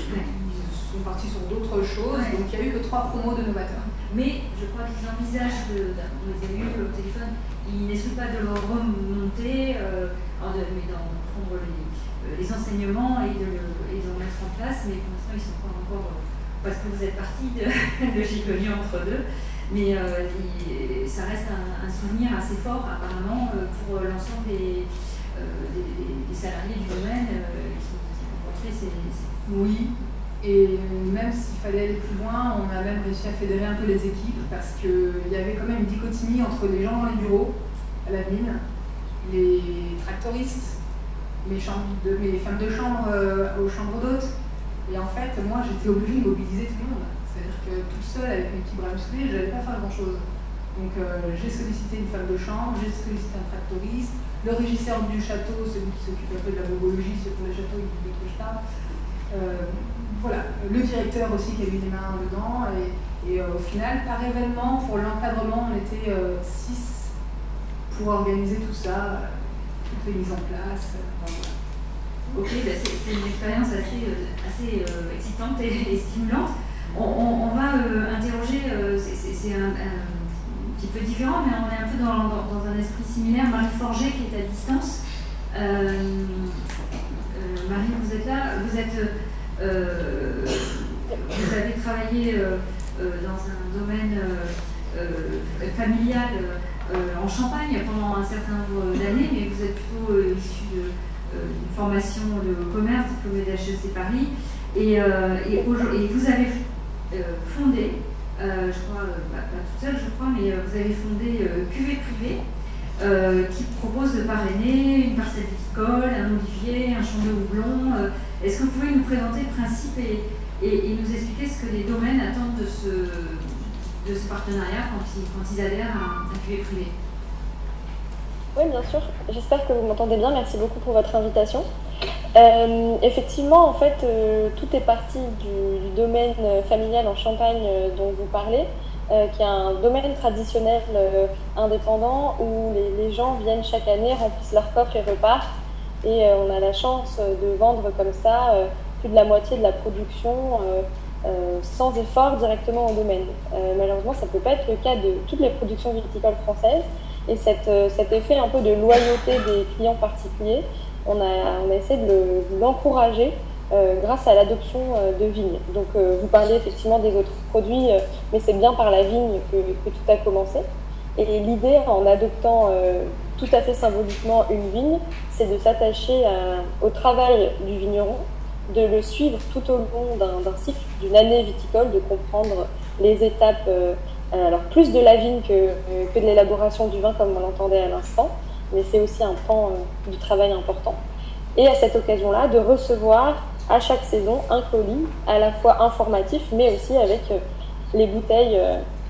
partis sur d'autres choses, donc il n'y a eu que trois promos de novateurs. Mais je crois qu'ils envisagent, de, on les a eu au téléphone, ils n'essaient pas de leur remonter, euh, mais d'en prendre les, euh, les, enseignements et de, les en mettre en place, mais pour l'instant ils sont pas encore, euh, parce que vous êtes partis de, de entre deux, mais euh, ça reste un, souvenir assez fort apparemment pour l'ensemble des, salariés du domaine qui, ont rencontré ces, Oui, Et même s'il fallait aller plus loin, on a même réussi à fédérer un peu les équipes parce qu'il y avait quand même une dichotomie entre les gens dans les bureaux, à la mine, les tractoristes, mes, femmes de chambre euh, aux chambres d'hôtes. Et en fait, moi, j'étais obligée de mobiliser tout le monde. Que toute seule, avec mes petits bras musclés, je n'allais pas faire grand-chose. Donc euh, j'ai sollicité une femme de chambre, j'ai sollicité un tractoriste, le régisseur du château, celui qui s'occupe un peu de la bobologie, c'est pour les châteaux, il dit que je euh, voilà, le directeur aussi qui a mis les mains dedans. Et, au final, par événement, pour l'encadrement, on était 6 pour organiser tout ça, toutes les mises en place. Ok, bah, c'est une expérience assez, euh, euh, excitante et, stimulante. On, va euh, interroger, c'est un, petit peu différent, mais on est un peu dans, un esprit similaire. Marie Forger qui est à distance. Marie, vous êtes là, vous avez travaillé dans un domaine familial en Champagne pendant un certain nombre d'années, mais vous êtes plutôt issu de euh, formation de commerce diplômée d'HEC Paris. Et, euh, vous avez euh, fondé, je crois, pas, toute seule, je crois, mais vous avez fondé QV Privé, qui propose de parrainer une parcelle viticole, un olivier, un champ de houblon. Est-ce que vous pouvez nous présenter le principe et, nous expliquer ce que les domaines attendent de ce, partenariat quand ils, adhèrent à un QV privé oui, bien sûr. J'espère que vous m'entendez bien. Merci beaucoup pour votre invitation. Euh, effectivement, en fait, euh, tout est parti du, domaine familial en Champagne euh, dont vous parlez, qui est un domaine traditionnel indépendant où les, gens viennent chaque année, remplissent leur coffre et repartent. Et on a la chance de vendre comme ça plus de la moitié de la production sans effort directement au domaine. malheureusement, ça ne peut pas être le cas de toutes les productions viticoles françaises. Et euh, cet effet un peu de loyauté des clients particuliers, on a, essayé de l'encourager euh, grâce à l'adoption euh, de vignes. Donc vous parlez effectivement des autres produits, mais c'est bien par la vigne que, tout a commencé. Et l'idée en adoptant tout à fait symboliquement une vigne, c'est de s'attacher au travail du vigneron, de le suivre tout au long d'un cycle, d'une année viticole, de comprendre les étapes alors plus de la vigne que, euh, que de l'élaboration du vin comme on l'entendait à l'instant, mais c'est aussi un pan euh, du travail important. Et à cette occasion-là, de recevoir à chaque saison un colis à la fois informatif, mais aussi avec les bouteilles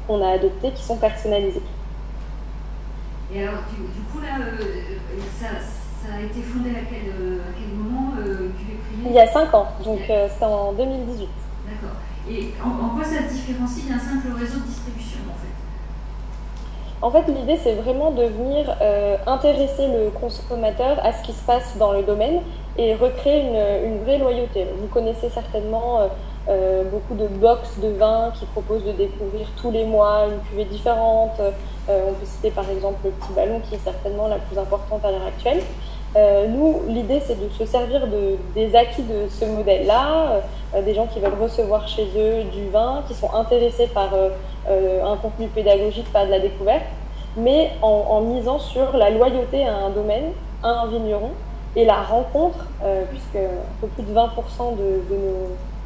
qu'on a adoptées qui sont personnalisées. Et alors, du, coup, là, ça, ça, a été fondé à quel, à quel moment Il y a 5 ans, donc c'est en 2018. Et en, quoi ça se différencie d'un simple réseau de distribution en fait? En fait, l'idée, c'est vraiment de venir euh, intéresser le consommateur à ce qui se passe dans le domaine et recréer une, vraie loyauté. Vous connaissez certainement euh, euh, beaucoup de box de vin qui proposent de découvrir tous les mois une cuvée différente. on peut citer par exemple le petit ballon qui est certainement la plus importante à l'heure actuelle. Euh, nous, l'idée, c'est de se servir de, des acquis de ce modèle-là, euh, des gens qui veulent recevoir chez eux du vin, qui sont intéressés par euh, un contenu pédagogique, pas de la découverte, mais en, misant sur la loyauté à un domaine, à un vigneron, et la rencontre, puisque un plus de 20% de,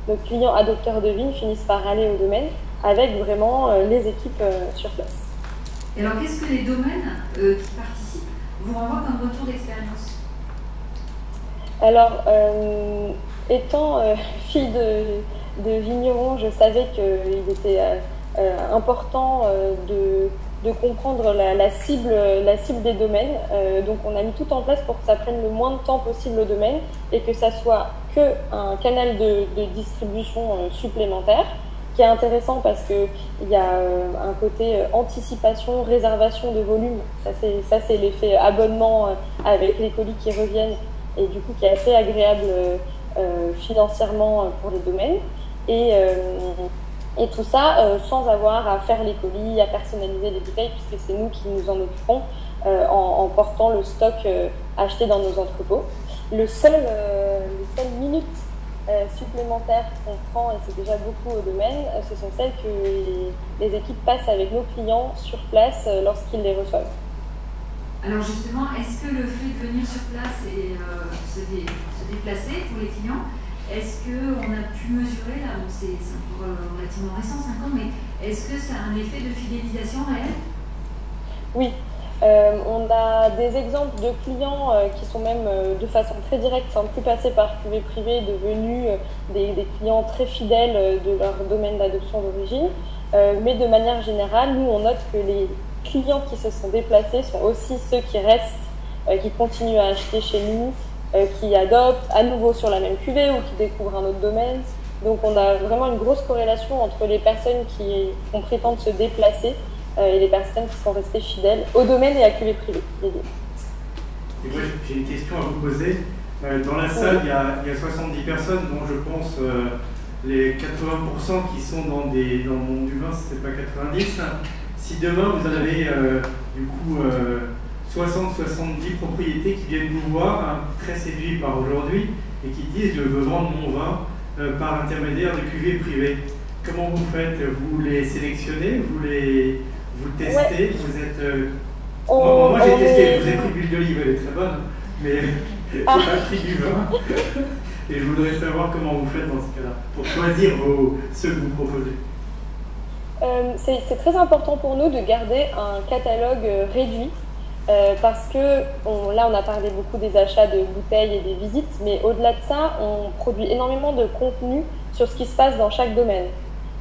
nos, clients adopteurs de vignes finissent par aller au domaine, avec vraiment les équipes sur place. Et alors, qu'est-ce que les domaines qui participent vous renvoient comme retour d'expérience? Alors, euh, étant euh, fille de, de, vigneron, je savais qu'il était euh, important de, comprendre la, cible, la cible des domaines. donc, on a mis tout en place pour que ça prenne le moins de temps possible au domaine et que ça soit que un canal de, distribution supplémentaire qui est intéressant parce qu'il y a un côté anticipation, réservation de volume. Ça, c'est l'effet abonnement avec les colis qui reviennent et du coup qui est assez agréable euh, financièrement pour les domaines. Et, euh, tout ça euh, sans avoir à faire les colis, à personnaliser les bouteilles, puisque c'est nous qui nous en occupons en, portant le stock acheté dans nos entrepôts. Le seul, les seules minutes supplémentaires qu'on prend, et c'est déjà beaucoup au domaine, ce sont celles que les équipes passent avec nos clients sur place lorsqu'ils les reçoivent. Alors justement, est-ce que le fait de venir sur place et euh, se, déplacer pour les clients, est-ce qu'on a pu mesurer, là, c'est encore relativement récent, 5 ans, mais est-ce que ça a un effet de fidélisation réel? Oui, euh, on a des exemples de clients euh, qui sont même euh, de façon très directe, sans plus passer par privé privé, devenus des, clients très fidèles de leur domaine d'adoption d'origine. mais de manière générale, nous, on note que les clients qui se sont déplacés sont aussi ceux qui restent, qui continuent à acheter chez nous, qui adoptent à nouveau sur la même cuvée ou qui découvrent un autre domaine. Donc on a vraiment une grosse corrélation entre les personnes qui ont prétendent se déplacer euh, et les personnes qui sont restées fidèles au domaine et à QV privé. Et moi, j'ai une question à vous poser. Euh, dans la salle, il y, a, il y, a, 70 personnes, dont je pense euh, les 80% qui sont dans, des, dans le monde du vin, ce n'est pas 90. Si demain vous avez du coup 60-70 propriétés qui viennent vous voir, hein, très séduits par aujourd'hui, et qui disent je veux vendre mon vin par intermédiaire de QV privé. Comment vous faites? Vous les sélectionnez? Vous les vous testez, vous êtes. Euh, moi, j'ai testé, vous ai pris l'huile d'olive, elle est très bonne, mais j'ai ah. pas pris du vin. Et je voudrais savoir comment vous faites dans ce cas-là, pour choisir vos, ceux que vous proposez. Euh, c'est très important pour nous de garder un catalogue euh, réduit parce que là, on a parlé beaucoup des achats de bouteilles et des visites, mais au-delà de ça, on produit énormément de contenu sur ce qui se passe dans chaque domaine.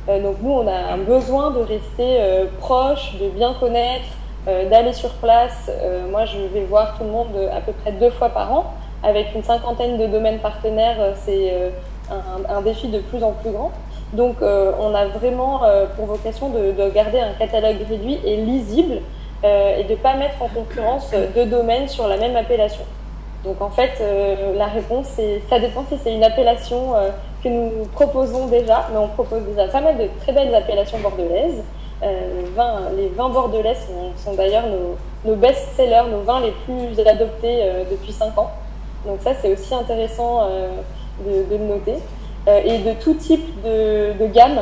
Euh, donc nous, on a un besoin de rester euh, proche, de bien connaître, euh, d'aller sur place. moi, je vais voir tout le monde à peu près deux fois par an. Avec une cinquantaine de domaines partenaires, c'est un, défi de plus en plus grand. Donc, on a vraiment pour vocation de, de, garder un catalogue réduit et lisible et de ne pas mettre en concurrence deux domaines sur la même appellation. Donc, en fait, la réponse, c'est ça dépend si c'est une appellation que nous proposons déjà, mais on propose déjà pas mal de très belles appellations bordelaises. Euh, les vins bordelais sont, d'ailleurs nos, best-sellers, nos vins les plus adoptés euh, depuis 5 ans. Donc ça, c'est aussi intéressant euh, de, noter. Et de tout type de, gamme,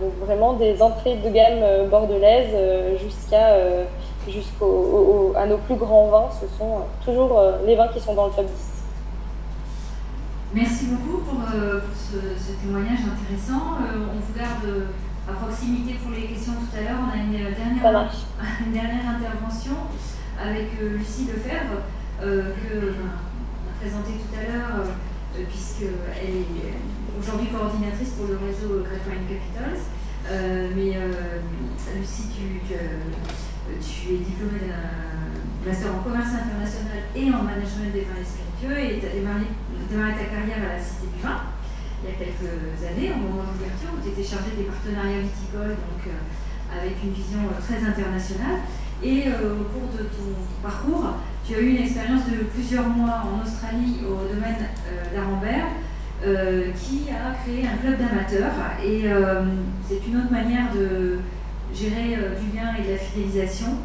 donc vraiment des entrées de gamme bordelaises jusqu'à jusqu'à nos plus grands vins, ce sont toujours les vins qui sont dans le top 10. Merci beaucoup pour, euh, ce, témoignage intéressant. Euh, on vous garde à proximité pour les questions tout à l'heure. On a une dernière, une dernière intervention avec euh, Lucie Lefebvre, que on a présentée tout à l'heure, puisqu'elle est aujourd'hui coordinatrice pour le réseau Grapevine Capitals. mais Lucie, tu, tu, es diplômée d'un master en commerce international et en management des vins spiritueux et tu as démarré ta carrière à la Cité du Vin, il y a quelques années, au moment de l'ouverture, où tu étais chargé des partenariats viticoles, donc euh, avec une vision euh, très internationale. Et euh, au cours de ton parcours, tu as eu une expérience de plusieurs mois en Australie au domaine d'Arambert, qui a créé un club d'amateurs. Et c'est une autre manière de gérer du bien et de la fidélisation.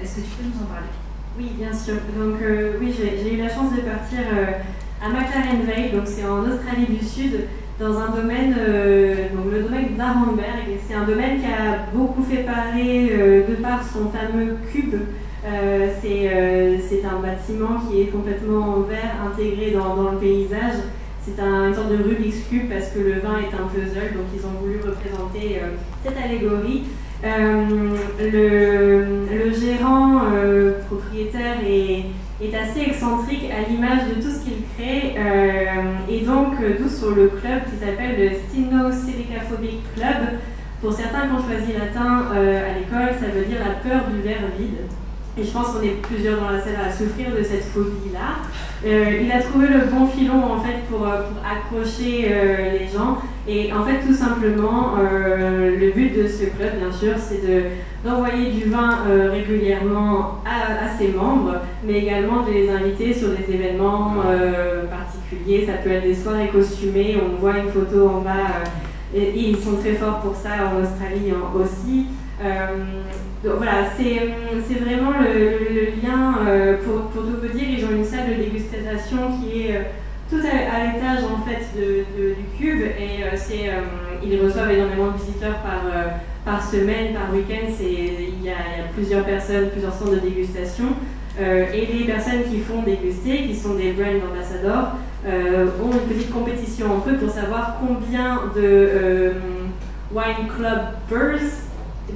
Est-ce que tu peux nous en parler? Oui, bien sûr. Donc euh, oui, j'ai eu la chance de partir euh, à McLaren Vale, donc c'est en Australie du Sud, dans un domaine, euh, donc le domaine d'Arenberg. C'est un domaine qui a beaucoup fait parler de par son fameux cube. c'est un bâtiment qui est complètement vert, intégré dans, le paysage. C'est un, une sorte de Rubik's Cube parce que le vin est un puzzle, donc ils ont voulu représenter cette allégorie. Euh, le, gérant euh, propriétaire est, assez excentrique à l'image de tout ce qu'il crée euh, et donc tout sur le club qui s'appelle le Steno-Silicaphobic Club. Pour certains qui ont choisi latin à l'école, ça veut dire la peur du verre vide. Et je pense qu'on est plusieurs dans la salle à souffrir de cette phobie-là. Euh, il a trouvé le bon filon en fait pour, euh, pour accrocher euh, les gens. Et en fait, tout simplement, le but de ce club, bien sûr, c'est d'envoyer du vin régulièrement à, à, ses membres, mais également de les inviter sur des événements particuliers. Ça peut être des soirées costumées. On voit une photo en bas. Et, ils sont très forts pour ça en Australie aussi. Donc voilà, c'est vraiment le, lien, euh, pour, pour, tout vous dire, ils ont une salle de dégustation qui est euh, tout à, l'étage en fait de, du cube et euh, c'est ils reçoivent énormément de visiteurs par, par semaine, par week-end. Il y, a, plusieurs personnes, plusieurs centres de dégustation. et les personnes qui font déguster, qui sont des brand ambassadors, ont une petite compétition entre eux pour savoir combien de wine clubbers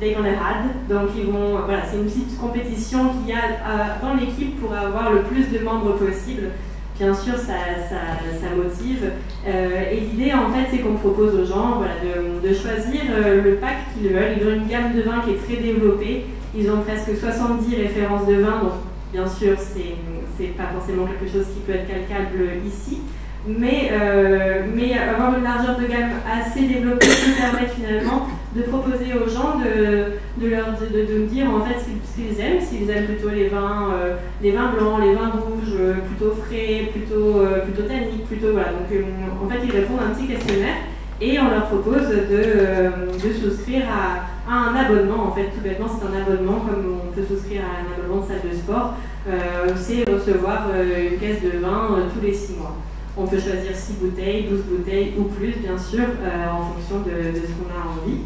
they gonna had. Donc ils vont, voilà, c'est une petite compétition qu'il y a dans l'équipe pour avoir le plus de membres possible bien sûr, ça, ça, motive. Euh, et l'idée, en fait, c'est qu'on propose aux gens voilà, de, choisir euh, le pack qu'ils veulent. Ils ont une gamme de vins qui est très développée. Ils ont presque 70 références de vins, donc bien sûr, c'est pas forcément quelque chose qui peut être calcable ici. Mais, euh, mais avoir une largeur de gamme assez développée peut permettre finalement de proposer aux gens de, de leur de, de, dire en fait ce qu'ils aiment, s'ils aiment plutôt les vins, euh, les vins blancs, les vins rouges, euh, plutôt frais, plutôt, plutôt tanniques, plutôt voilà. Donc en fait ils répondent à un petit questionnaire et on leur propose de, de souscrire à, à, un abonnement. En fait tout bêtement c'est un abonnement comme on peut souscrire à un abonnement de salle de sport. c'est recevoir une caisse de vin tous les six mois. On peut choisir 6 bouteilles, 12 bouteilles ou plus, bien sûr, en fonction de, de ce qu'on a envie.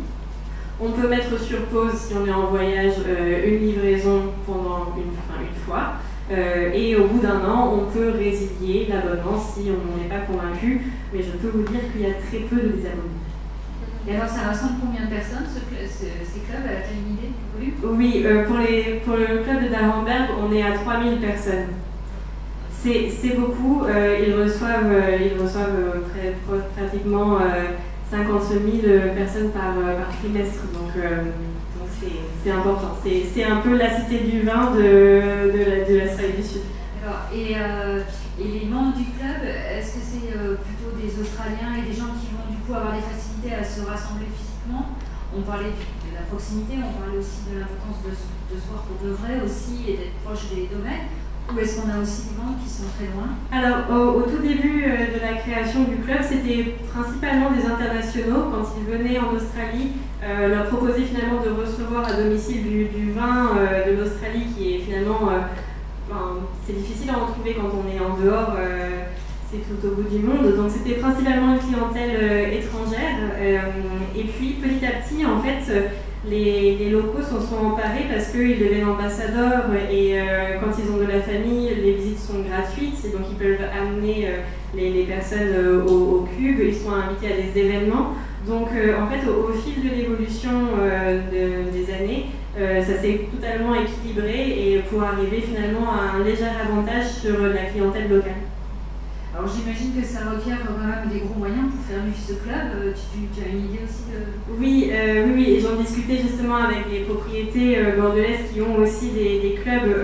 On peut mettre sur pause, si on est en voyage, euh, une livraison pendant une, une fois. Euh, et au bout d'un an, on peut résilier l'abonnement si on n'est pas convaincu. Mais je peux vous dire qu'il y a très peu de désabonnés. Et alors, ça rassemble combien de personnes, ces clubs la une idée du volume Oui, euh, pour, les, pour le club de Darenberg, on est à 3000 personnes. C'est beaucoup. ils reçoivent, ils reçoivent pratiquement 50 000 personnes par, euh, trimestre. Donc, euh, c'est important. C'est un peu la cité du vin de, de, la, du Sud. Et, euh, et, les membres du club, est-ce que c'est plutôt des Australiens et des gens qui vont du coup avoir des facilités à se rassembler physiquement? On parlait de la proximité, on parlait aussi de l'importance de, de se voir pour de vrai aussi et d'être proche des domaines. Ou est-ce qu'on a aussi des membres qui sont très loin Alors, au, tout début euh, de la création du club, c'était principalement des internationaux. Quand ils venaient en Australie, euh, leur proposer finalement de recevoir à domicile du, vin euh, de l'Australie qui est finalement. c'est difficile à en trouver quand on est en dehors, c'est tout au bout du monde. Donc, c'était principalement une clientèle étrangère. et puis, petit à petit, en fait, les, locaux s'en sont emparés parce qu'ils deviennent ambassadeurs et euh, quand ils ont de la famille, les visites sont gratuites et donc ils peuvent amener euh, les, personnes euh, au, cube, ils sont invités à des événements. Donc en fait, au, fil de l'évolution des années, ça s'est totalement équilibré et pour arriver finalement à un léger avantage sur la clientèle locale. Alors j'imagine que ça requiert quand même des gros moyens pour faire vivre ce club. Euh, tu, as une idée aussi de... Oui, euh, oui, oui, j'en discutais justement avec les propriétés euh, bordelaises qui ont aussi des, clubs.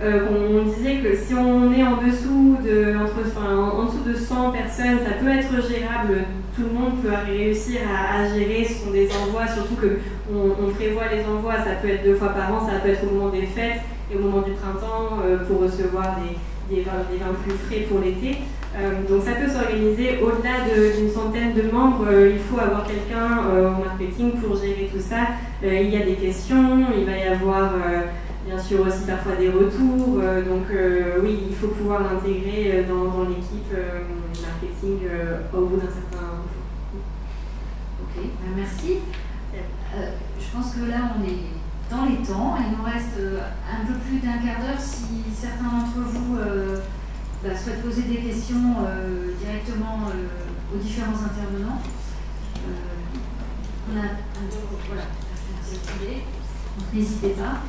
on disait que si on est en dessous de, entre, en, dessous de 100 personnes, ça peut être gérable. Tout le monde peut réussir à, gérer. Ce sont des envois, surtout que on, prévoit les envois. Ça peut être deux fois par an, ça peut être au moment des fêtes et au moment du printemps pour recevoir des, des vins, plus frais pour l'été. Euh, donc ça peut s'organiser au-delà d'une centaine de membres. Euh, il faut avoir quelqu'un euh, au marketing pour gérer tout ça. il y a des questions, il va y avoir bien sûr aussi parfois des retours. donc oui, il faut pouvoir l'intégrer dans, l'équipe marketing au bout d'un certain temps. Ok, ben, merci. je pense que là on est dans les temps. Il nous reste euh, un peu plus d'un quart d'heure si certains d'entre vous euh, bah, souhaitent poser des questions euh, directement aux différents intervenants. on a un voilà, donc n'hésitez pas.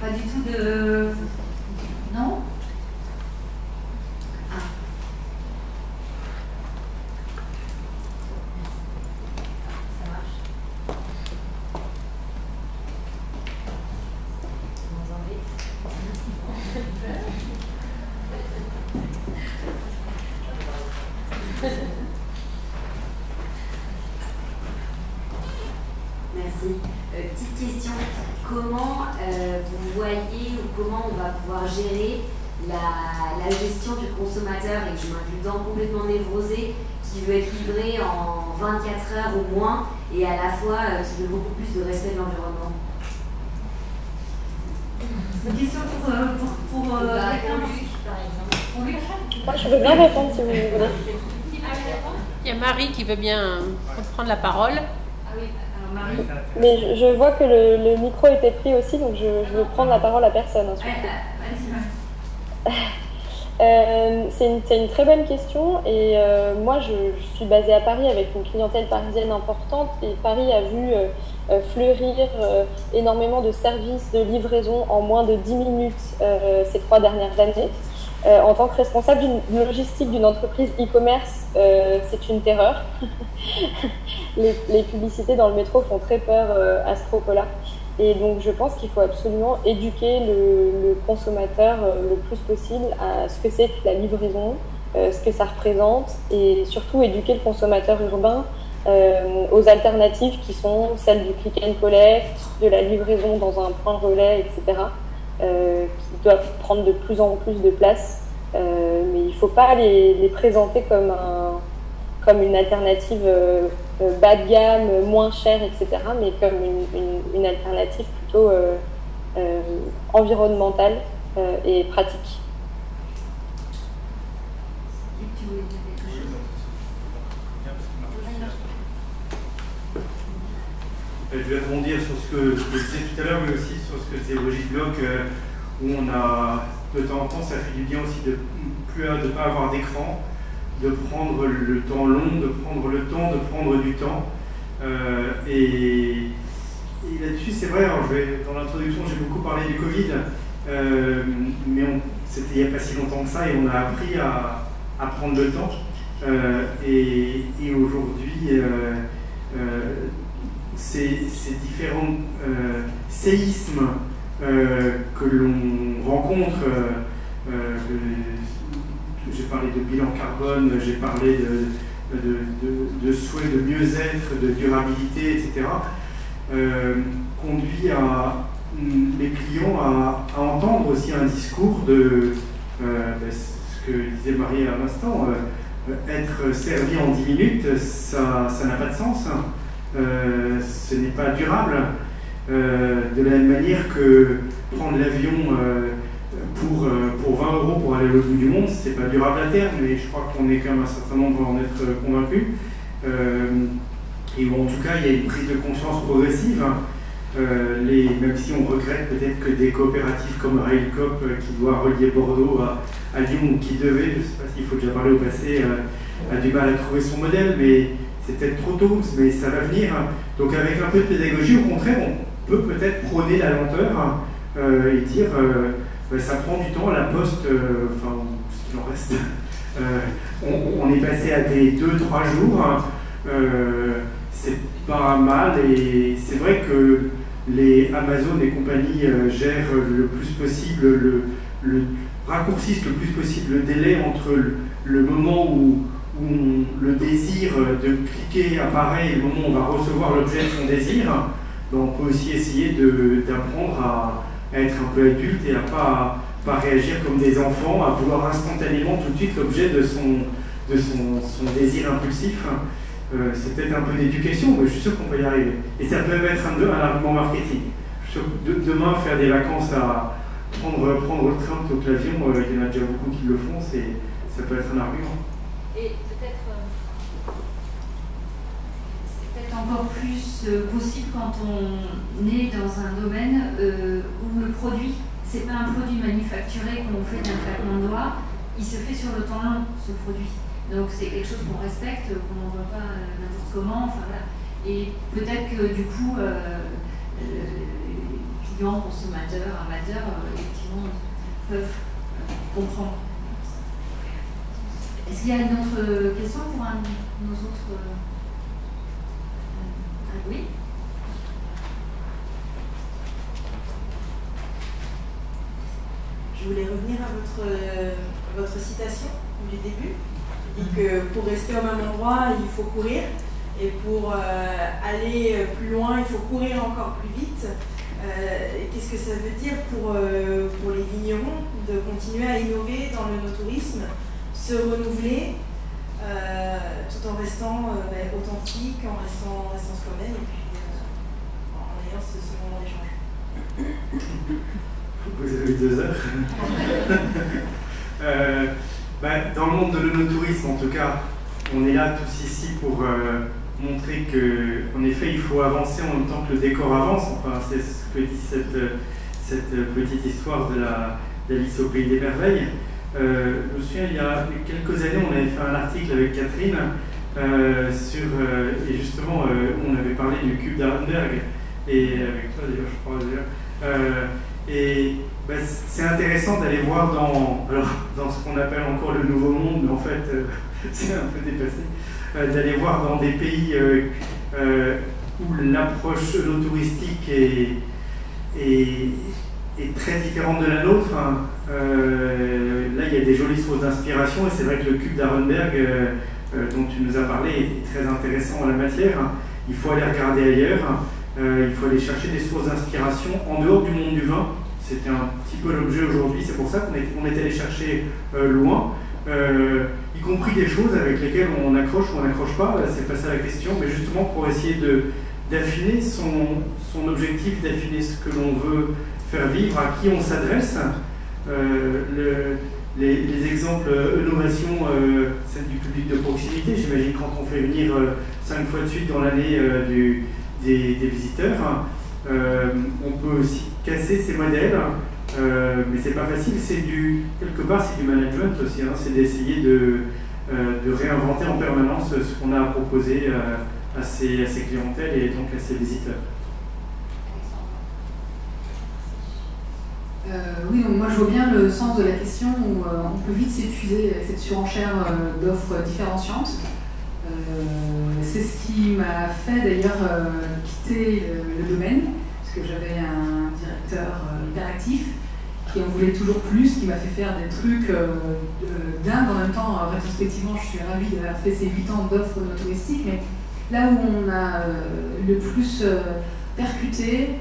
Pas du tout de... Non gérer la, gestion du consommateur et que je m'inclus dans complètement névrosé qui veut être livré en 24 heures ou moins et à la fois euh, qui veut beaucoup plus de respect de l'environnement Une question pour, euh, pour, pour, euh, bah, Luc, par exemple. Moi, je veux bien répondre si vous voulez. Il y a Marie qui veut bien prendre la parole. Ah oui, Marie Mais je, je vois que le, le micro était pris aussi, donc je, je veux prendre la parole à personne. hein, surtout. Euh, c'est une, très bonne question et euh, moi je, je suis basée à Paris avec une clientèle parisienne importante et Paris a vu euh, euh, fleurir euh, énormément de services de livraison en moins de 10 minutes euh, ces trois dernières années. Euh, en tant que responsable d'une logistique d'une entreprise e-commerce, euh, c'est une terreur. les, publicités dans le métro font très peur euh, à ce propos-là. Et donc je pense qu'il faut absolument éduquer le, consommateur le plus possible à ce que c'est que la livraison, ce que ça représente, et surtout éduquer le consommateur urbain aux alternatives qui sont celles du click and collect, de la livraison dans un point relais, etc., qui doivent prendre de plus en plus de place. Euh, mais il ne faut pas les, présenter comme, un, comme une alternative euh, euh, bas de gamme, euh, moins chère, etc., mais comme une, alternative plutôt euh, euh, environnementale euh, et pratique. Tu voulais dire quelque chose Euh, Je vais rebondir sur ce que, je disais tout à l'heure, mais aussi sur ce que disait Brigitte Bloch, euh, où on a de temps en temps, ça fait du bien aussi de plus de pas avoir d'écran, de prendre le temps long, de prendre le temps, de prendre du temps. Euh, et là-dessus, c'est vrai, dans l'introduction, j'ai beaucoup parlé du Covid, euh, mais c'était il n'y a pas si longtemps que ça, et on a appris à, prendre le temps. Et aujourd'hui, ces, différents euh, séismes euh, que l'on rencontre, euh, j'ai parlé de bilan carbone, j'ai parlé de, de, souhait de mieux-être, de durabilité, etc., conduit les clients à, entendre aussi un discours de ben, ce que disait Marie à l'instant, être servi en 10 minutes, ça ça n'a pas de sens. hein. Euh, ce n'est pas durable. Euh, de la même manière que prendre l'avion euh, pour, pour 20 euros pour aller au bout du monde, c'est pas durable à terme, mais je crois qu'on est quand même un certain nombre à en être convaincus. Et où en tout cas il y a une prise de conscience progressive. Les, même si on regrette peut-être que des coopératives comme Railcop qui doit relier Bordeaux à, à Lyon ou qui devait, je ne sais pas s'il faut déjà parler au passé, a du mal à trouver son modèle, mais c'est peut-être trop tôt, mais ça va venir. Donc avec un peu de pédagogie, au contraire, on peut peut-être prôner la lenteur euh, et dire euh, bah, ça prend du temps, la poste, euh, enfin ce qu'il en reste, on, est passé à des 2-3 jours. C'est pas mal et c'est vrai que les Amazon et compagnie gèrent le plus possible, le, le- raccourcissent le plus possible le délai entre le moment où, où le désir de cliquer apparaît et le moment où on va recevoir l'objet de son désir. Ben, on peut aussi essayer d'apprendre à, être un peu adulte et à pas, pas réagir comme des enfants, à vouloir instantanément tout de suite l'objet de son, de son, désir impulsif. Euh, c'est peut-être un peu d'éducation, mais je suis sûr qu'on peut y arriver. Et ça peut être un, un argument marketing. Je suis sûr que de- demain, faire des vacances à prendre, prendre le train plutôt que l'avion, euh, il y en a déjà beaucoup qui le font, ça peut être un argument. Et peut-être euh, c'est peut-être encore plus euh, possible quand on est dans un domaine euh, où le produit, c'est pas un produit manufacturé qu'on fait d'un claquement de doigts, il se fait sur le temps long, ce produit. Donc c'est quelque chose qu'on respecte, qu'on n'envoie pas n'importe comment. Enfin, voilà. Et peut-être que du coup, euh, euh, clients, consommateurs, amateurs, effectivement, peuvent comprendre. Est-ce qu'il y a une autre question pour un nos autres euh, ah, Oui. Je voulais revenir à votre, euh, citation du début, qui dit que pour rester au même endroit, il faut courir, et pour euh, aller plus loin, il faut courir encore plus vite. Euh, Qu'est-ce que ça veut dire pour, euh, pour les vignerons de continuer à innover dans le no-tourisme, se renouveler, euh, tout en restant euh, ben, authentique, en restant, en restant soi-même, et puis euh, en ayant ce, ce moment d'échange Vous avez eu deux heures. Bah, dans le monde de l'onotourisme, en tout cas, on est là tous ici pour, montrer qu'en effet, il faut avancer en même temps que le décor avance. Enfin, c'est ce que dit cette, cette petite histoire de la d'Alice au Pays des Merveilles. Euh, je me souviens, il y a quelques années, on avait fait un article avec Catherine euh, sur, euh, et justement, on avait parlé du cube d'Arenberg, et avec toi d'ailleurs, je crois d'ailleurs. et bah, c'est intéressant d'aller voir dans, alors, dans ce qu'on appelle encore le Nouveau Monde, mais en fait, c'est un peu dépassé, d'aller voir dans des pays où l'approche touristique est, est très différente de la nôtre. Hein. Euh, là, il y a des jolies sources d'inspiration et c'est vrai que le cube d'Arenberg, euh, euh, dont tu nous as parlé, est très intéressant en la matière. Hein. Il faut aller regarder ailleurs. Hein. il faut aller chercher des sources d'inspiration en dehors du monde du vin. C'était un petit peu l'objet aujourd'hui. C'est pour ça qu'on est, allé chercher loin. y compris des choses avec lesquelles on accroche ou on n'accroche pas, c'est pas ça la question, mais justement pour essayer d'affiner son, son objectif, d'affiner ce que l'on veut faire vivre, à qui on s'adresse. Euh, les, exemples innovation, euh, celle du public de proximité, j'imagine quand on fait venir euh, cinq fois de suite dans l'année des, visiteurs, on peut aussi casser ces modèles, mais c'est pas facile, c'est du, quelque part c'est du management aussi, hein. c'est d'essayer de, de, réinventer en permanence ce qu'on a à proposer à, ces, à ces clientèles et donc à ces visiteurs. Euh, oui, donc moi je vois bien le sens de la question où euh, on peut vite s'épuiser cette surenchère euh, d'offres différenciantes. c'est ce qui m'a fait d'ailleurs quitter le domaine, parce que j'avais un directeur hyperactif qui en voulait toujours plus, qui m'a fait faire des trucs dingues. En même temps, rétrospectivement, je suis ravie d'avoir fait ces 8 ans d'offres touristiques, mais là où on a le plus percuté,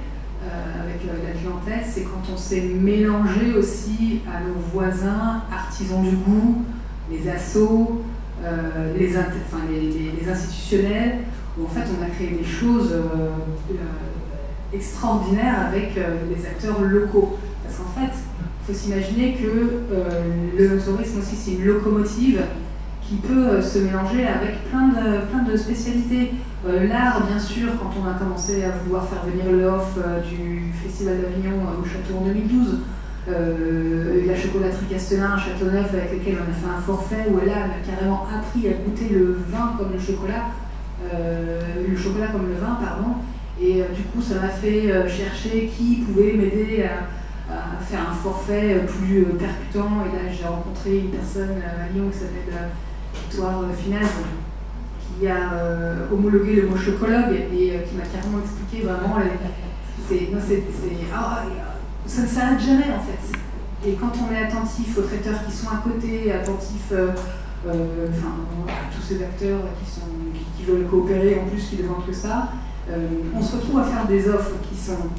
avec la clientèle, c'est quand on s'est mélangé aussi à nos voisins, artisans du goût, les assos, euh, les, les, institutionnels, où en fait on a créé des choses euh, extraordinaires avec les acteurs locaux. Parce qu'en fait, il faut s'imaginer que le tourisme aussi c'est une locomotive peut se mélanger avec plein de, plein de spécialités. Euh, l'art, bien sûr, quand on a commencé à vouloir faire venir l'offre euh, du Festival d'Avignon euh, au château en 2012, la chocolaterie Castellin à Châteauneuf avec laquelle on a fait un forfait où elle a carrément appris à goûter le vin comme le chocolat, le chocolat comme le vin, pardon. Et du coup, ça m'a fait chercher qui pouvait m'aider à, faire un forfait plus percutant. Et là, j'ai rencontré une personne à Lyon qui s'appelle Victoire Finaz qui a euh, homologué le mot chocologue et euh, qui m'a carrément expliqué vraiment. c'est, ah, ça ne s'arrête jamais en fait. Et quand on est attentif aux traiteurs qui sont à côté, attentif euh, à tous ces acteurs qui, sont, qui, veulent coopérer en plus, qui demandent que ça, on se retrouve à faire des offres qui sont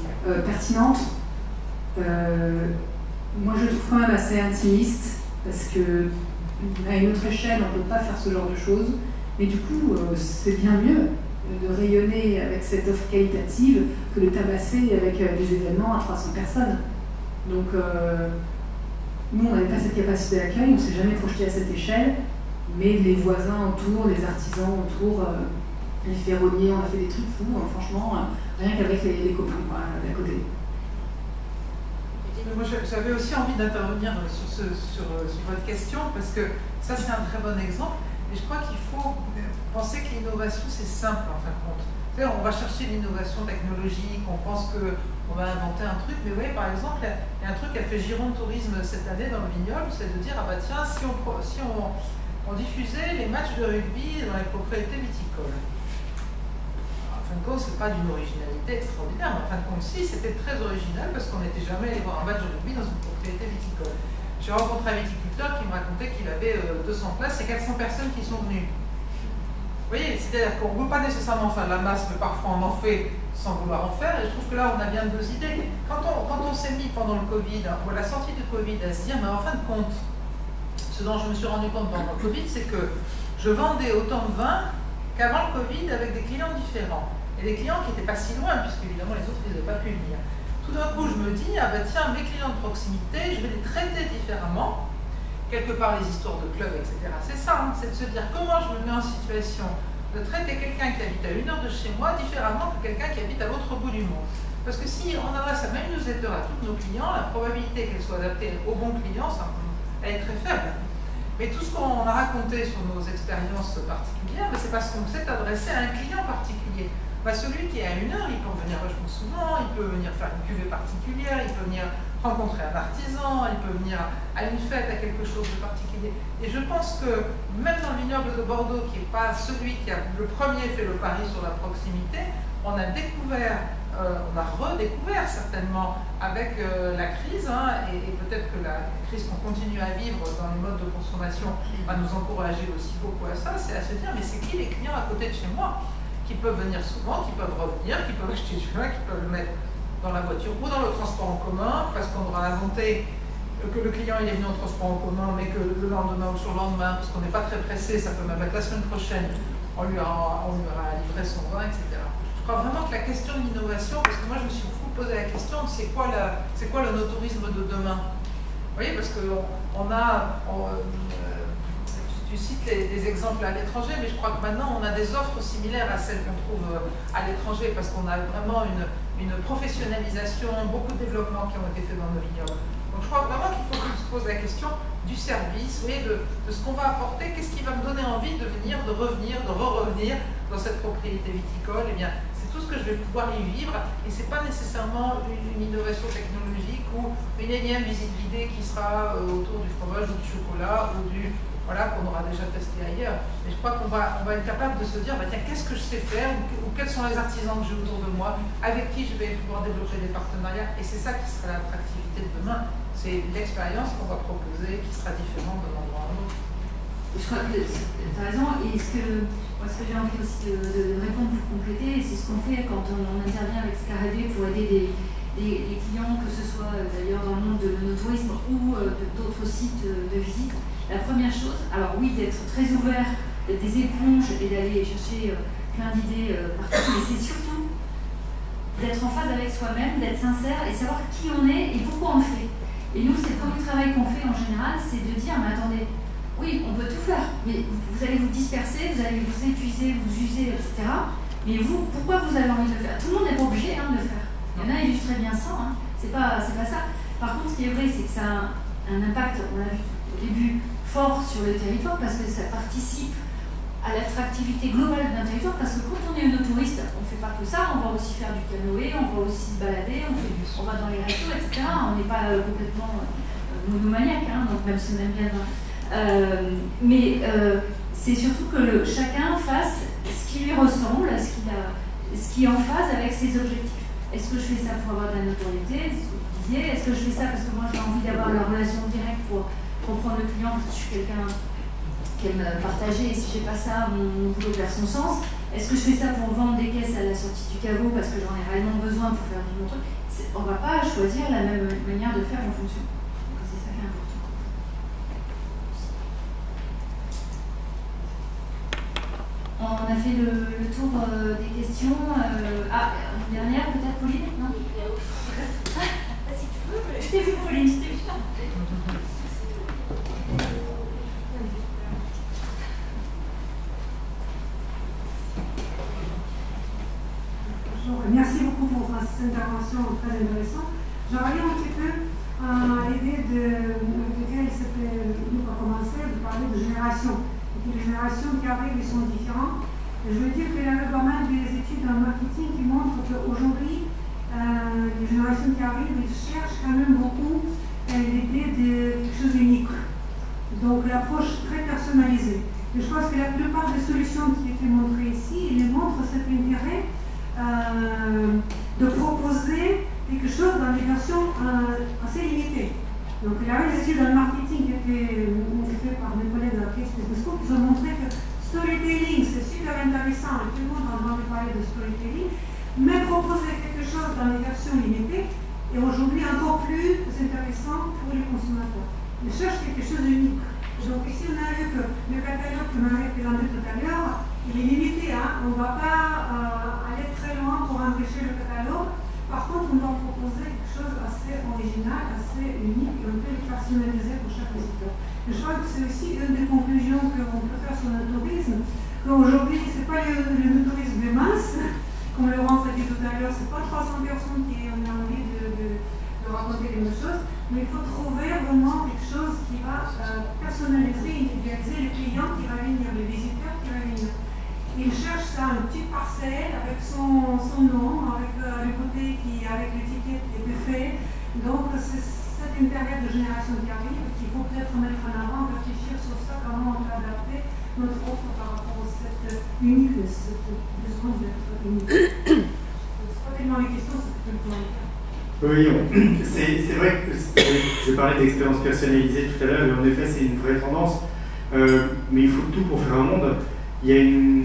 pertinentes. moi je trouve quand même assez intimiste parce que à une autre échelle, on ne peut pas faire ce genre de choses. Mais du coup, euh, c'est bien mieux de rayonner avec cette offre qualitative que de tabasser avec euh, des événements à 300 personnes. Donc, euh, nous, on n'avait pas cette capacité d'accueil, on ne s'est jamais projeté à cette échelle, mais les voisins autour, les artisans autour, les ferronniers, on a fait des trucs fous, hein, franchement, rien qu'avec les, copains d'à côté. Moi, j'avais aussi envie d'intervenir sur, sur, sur, votre question, parce que ça, c'est un très bon exemple. Et je crois qu'il faut penser que l'innovation, c'est simple en fin de compte. on va chercher l'innovation technologique, on pense qu'on va inventer un truc, mais vous voyez, par exemple, il y a un truc qui a fait Giron Tourisme cette année dans le vignoble, c'est de dire, ah bah tiens, si on, si on, diffusait les matchs de rugby dans les propriétés viticoles. En fin de compte, ce n'est pas d'une originalité extraordinaire, mais en fin de compte, si, c'était très original parce qu'on n'était jamais allé voir un match de dans une propriété viticole. J'ai rencontré un viticulteur qui me racontait qu'il avait 200 euh, places et 400 personnes qui sont venues. Vous voyez, c'est-à-dire qu'on ne veut pas nécessairement faire de la masse, mais parfois on en fait sans vouloir en faire. Et je trouve que là, on a bien deux idées. Quand on, quand on s'est mis pendant le Covid, ou à la sortie du Covid, à se dire, mais en fin de compte, ce dont je me suis rendu compte pendant le Covid, c'est que je vendais autant de vin qu'avant le Covid avec des clients différents. Et des clients qui n'étaient pas si loin, puisque évidemment les autres, ils n'avaient pas pu venir tout d'un coup, je me dis, ah ben tiens, mes clients de proximité, je vais les traiter différemment. Quelque part, les histoires de club, etc. C'est ça, hein, c'est de se dire comment je me mets en situation de traiter quelqu'un qui habite à une heure de chez moi différemment que quelqu'un qui habite à l'autre bout du monde. Parce que si on adresse la même newsletter à tous nos clients, la probabilité qu'elle soit adaptée au bon client, ça, elle est très faible. Mais tout ce qu'on a raconté sur nos expériences particulières, ben, c'est parce qu'on s'est adressé à un client particulier. Celui qui est à une heure, il peut venir vachement souvent, il peut venir faire une cuvée particulière, il peut venir rencontrer un artisan, il peut venir à une fête, à quelque chose de particulier. Et je pense que même dans le vignoble de Bordeaux, qui n'est pas celui qui a le premier fait le pari sur la proximité, on a découvert euh, on a redécouvert certainement avec euh, la crise, hein, et, peut-être que la crise qu'on continue à vivre dans les modes de consommation va nous encourager aussi beaucoup à ça, c'est à se dire, mais c'est qui les clients à côté de chez moi? Qui peuvent venir souvent, qui peuvent revenir, qui peuvent acheter du vin, qui peuvent le mettre dans la voiture ou dans le transport en commun, parce qu'on aura inventé que le client est venu en transport en commun, mais que le lendemain ou sur le lendemain, parce qu'on n'est pas très pressé, ça peut même être la semaine prochaine, on lui, aura livré son vin, etc. Je crois vraiment que la question de l'innovation, parce que moi je me suis beaucoup posé la question de c'est quoi, le notourisme de demain? Vous voyez, parce qu'on on a, tu, cites des exemples à l'étranger, mais je crois que maintenant on a des offres similaires à celles qu'on trouve euh, à l'étranger, parce qu'on a vraiment une, une professionnalisation, beaucoup de développements qui ont été faits dans nos vignobles. Donc je crois vraiment qu'il faut qu'on se pose la question du service, oui, de, ce qu'on va apporter, qu'est-ce qui va me donner envie de venir, de revenir, de re-revenir dans cette propriété viticole? Eh bien, tout ce que je vais pouvoir y vivre. Et ce n'est pas nécessairement une, innovation technologique ou une énième visite guidée qui sera euh, autour du fromage ou du chocolat ou du voilà qu'on aura déjà testé ailleurs. Mais je crois qu'on va, être capable de se dire, bah, tiens, qu'est-ce que je sais faire ou, quels sont les artisans que j'ai autour de moi, avec qui je vais pouvoir développer des partenariats. Et c'est ça qui sera l'attractivité de demain. C'est l'expérience qu'on va proposer qui sera différente d'un endroit à un autre. Je crois que tu as raison. Et ce que ce que j'ai envie aussi de, répondre pour compléter, c'est ce qu'on fait quand on, intervient avec Scarabée pour aider des, clients, que ce soit euh, d'ailleurs dans le monde de l'onotourisme ou euh, d'autres sites euh, de visite. La première chose, alors oui, d'être très ouvert, d'être des éponges et d'aller chercher plein d'idées partout, mais c'est surtout d'être en phase avec soi-même, d'être sincère et savoir qui on est et pourquoi on le fait. Et nous, c'est le premier travail qu'on fait en général, c'est de dire, mais attendez, oui, on peut tout faire, mais vous allez vous disperser, vous allez vous épuiser, vous user, etc. Mais vous, pourquoi vous avez envie de le faire? Tout le monde n'est pas obligé hein, de le faire. Il y en a très bien ça, hein. c'est pas, pas ça. Par contre, ce qui est vrai, c'est que ça a un, impact, on l'a vu début, fort sur le territoire parce que ça participe à l'attractivité globale d'un territoire parce que quand on est touriste, on ne fait pas que ça, on va aussi faire du canoë, on va aussi se balader, on, va dans les restos, etc. On n'est pas euh, complètement euh, monomaniaque, hein, donc même si on aime bien euh, mais c'est surtout que chacun fasse ce qui lui ressemble, ce, ce qui est en phase avec ses objectifs. Est-ce que je fais ça pour avoir de la notoriété Est-ce que je fais ça parce que moi j'ai envie d'avoir la relation directe pour comprendre le client parce que je suis quelqu'un qui aime partager et si j'ai pas ça, mon, boulot perd son sens Est-ce que je fais ça pour vendre des caisses à la sortie du caveau parce que j'en ai réellement besoin pour faire mon truc? On ne va pas choisir la même manière de faire en fonction. On a fait le, tour euh, des questions. Euh, ah, une dernière peut-être, Pauline? Non? Si tu veux. Je t'ai vu, Pauline, je t'ai vu. Merci beaucoup pour cette intervention très intéressante. J'aurais un petit peu l'idée de, laquelle nous a commencé, de parler de génération? Les générations qui arrivent ils sont différentes. je veux dire qu'il y a pas mal des études en marketing qui montrent qu'aujourd'hui, euh, les générations qui arrivent, ils cherchent quand même beaucoup euh, l'idée de quelque chose d'unique. Donc l'approche très personnalisée. Et je pense que la plupart des solutions qui étaient montrées ici, ils montrent cet intérêt de proposer quelque chose dans des versions assez limitées. Donc il y avait des études en marketing qui étaient faites par mes collègues de la Case Business School qui ont montré que storytelling c'est super intéressant et tout le monde a entendu parler de storytelling, mais proposer quelque chose dans les versions limitées est aujourd'hui encore plus intéressant pour les consommateurs. Ils cherchent quelque chose d'unique. Donc ici on a vu que le catalogue que m'avait présenté tout à l'heure, il est limité. Hein. On ne va pas euh, aller très loin pour enrichir le catalogue. Par contre, on doit proposer quelque chose assez original, assez unique, et on peut le personnaliser pour chaque visiteur. je crois que c'est aussi une des conclusions qu'on peut faire sur le tourisme. qu'aujourd'hui, ce n'est pas le, le, tourisme de masse, comme Laurence a dit tout à l'heure, ce n'est pas 300 personnes qui ont envie de, raconter les mêmes choses, mais il faut trouver vraiment quelque chose qui va personnaliser, individualiser le client qui va venir, le qui va venir. Il cherche ça, une petite parcelle avec son, nom, avec euh, le côté qui, avec l'étiquette qui est fait. Donc c'est une période de génération qui arrive qu'il faut peut-être mettre en avant, réfléchir sur ça, comment on peut adapter notre offre par rapport à cette uniqueness, cette besoin d'être unique. C'est pas tellement les questions, c'est plutôt oui, c'est vrai que je parlais d'expérience personnalisée tout à l'heure, et en effet, c'est une vraie tendance. Euh, mais il faut tout pour faire un monde. Il y a une.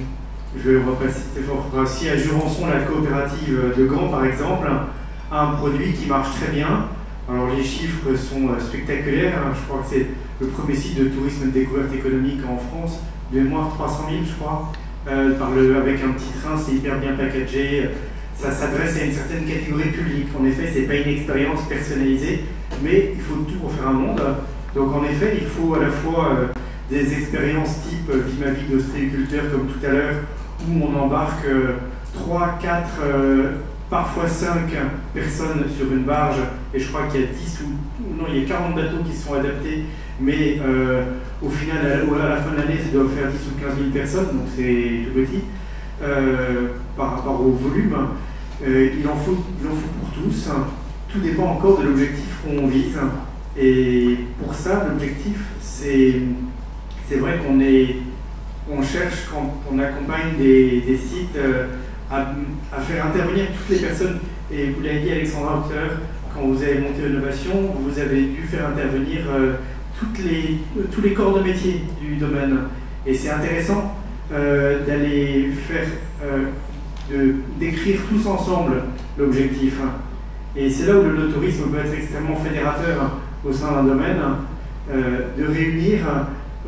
Je vais citer fort. Si à Jurançon, la coopérative de Gand, par exemple, a un produit qui marche très bien, alors les chiffres sont euh, spectaculaires. Hein. Je crois que c'est le premier site de tourisme de découverte économique en France, de mémoire 300 000, je crois, euh, avec un petit train, c'est hyper bien packagé ça s'adresse à une certaine catégorie publique. En effet, ce n'est pas une expérience personnalisée, mais il faut tout pour faire un monde. Donc en effet, il faut à la fois euh, des expériences type euh, Vie ma vie d'ostréiculteur comme tout à l'heure, où on embarque 3, 4, euh, parfois 5 personnes sur une barge, et je crois qu'il y a 10 ou non, il y a 40 bateaux qui sont adaptés, mais au final, à, la fin de l'année, ça doit faire 10 ou 15 000 personnes, donc c'est tout petit. par rapport au volume. Euh, il, en faut, il en faut pour tous. Tout dépend encore de l'objectif qu'on vise. Et pour ça, l'objectif, c'est, c'est vrai qu'on est, on cherche quand on accompagne des, sites euh, à, faire intervenir toutes les personnes. Et vous l'avez dit, Alexandra, tout quand vous avez monté l'innovation, vous avez dû faire intervenir euh, les, tous les corps de métier du domaine. Et c'est intéressant d'aller faire d'écrire tous ensemble l'objectif. Et c'est là où le tourisme peut être extrêmement fédérateur au sein d'un domaine, euh, de réunir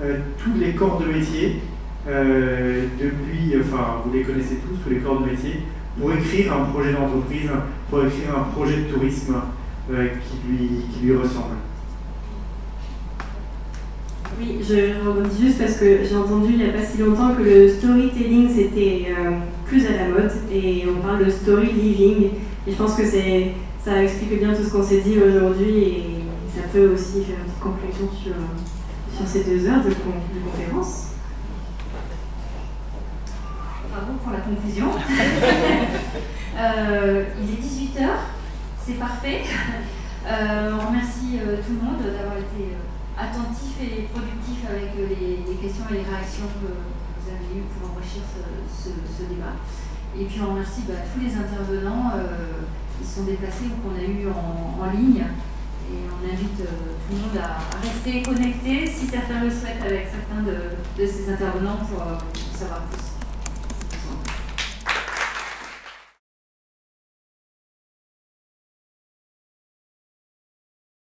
euh, tous les corps de métier, euh, depuis, enfin vous les connaissez tous, tous les corps de métier, pour écrire un projet d'entreprise, pour écrire un projet de tourisme qui, lui, qui lui ressemble. Oui, je rebondis juste parce que j'ai entendu il n'y a pas si longtemps que le storytelling c'était plus à la mode et on parle de story living. Et je pense que ça explique bien tout ce qu'on s'est dit aujourd'hui et ça peut aussi faire une petite conclusion sur, sur ces deux heures de, conférence. Bravo pour la conclusion. Euh, il est 18h, c'est parfait. Euh, on remercie euh, tout le monde d'avoir été attentif et productif avec les, les questions et les réactions que, pour enrichir ce, débat. Et puis on remercie bah, tous les intervenants euh, qui sont déplacés ou qu'on a eu en, ligne. Et on invite euh, tout le monde à, rester connecté si certains le souhaitent avec certains de, ces intervenants pour, euh, savoir plus.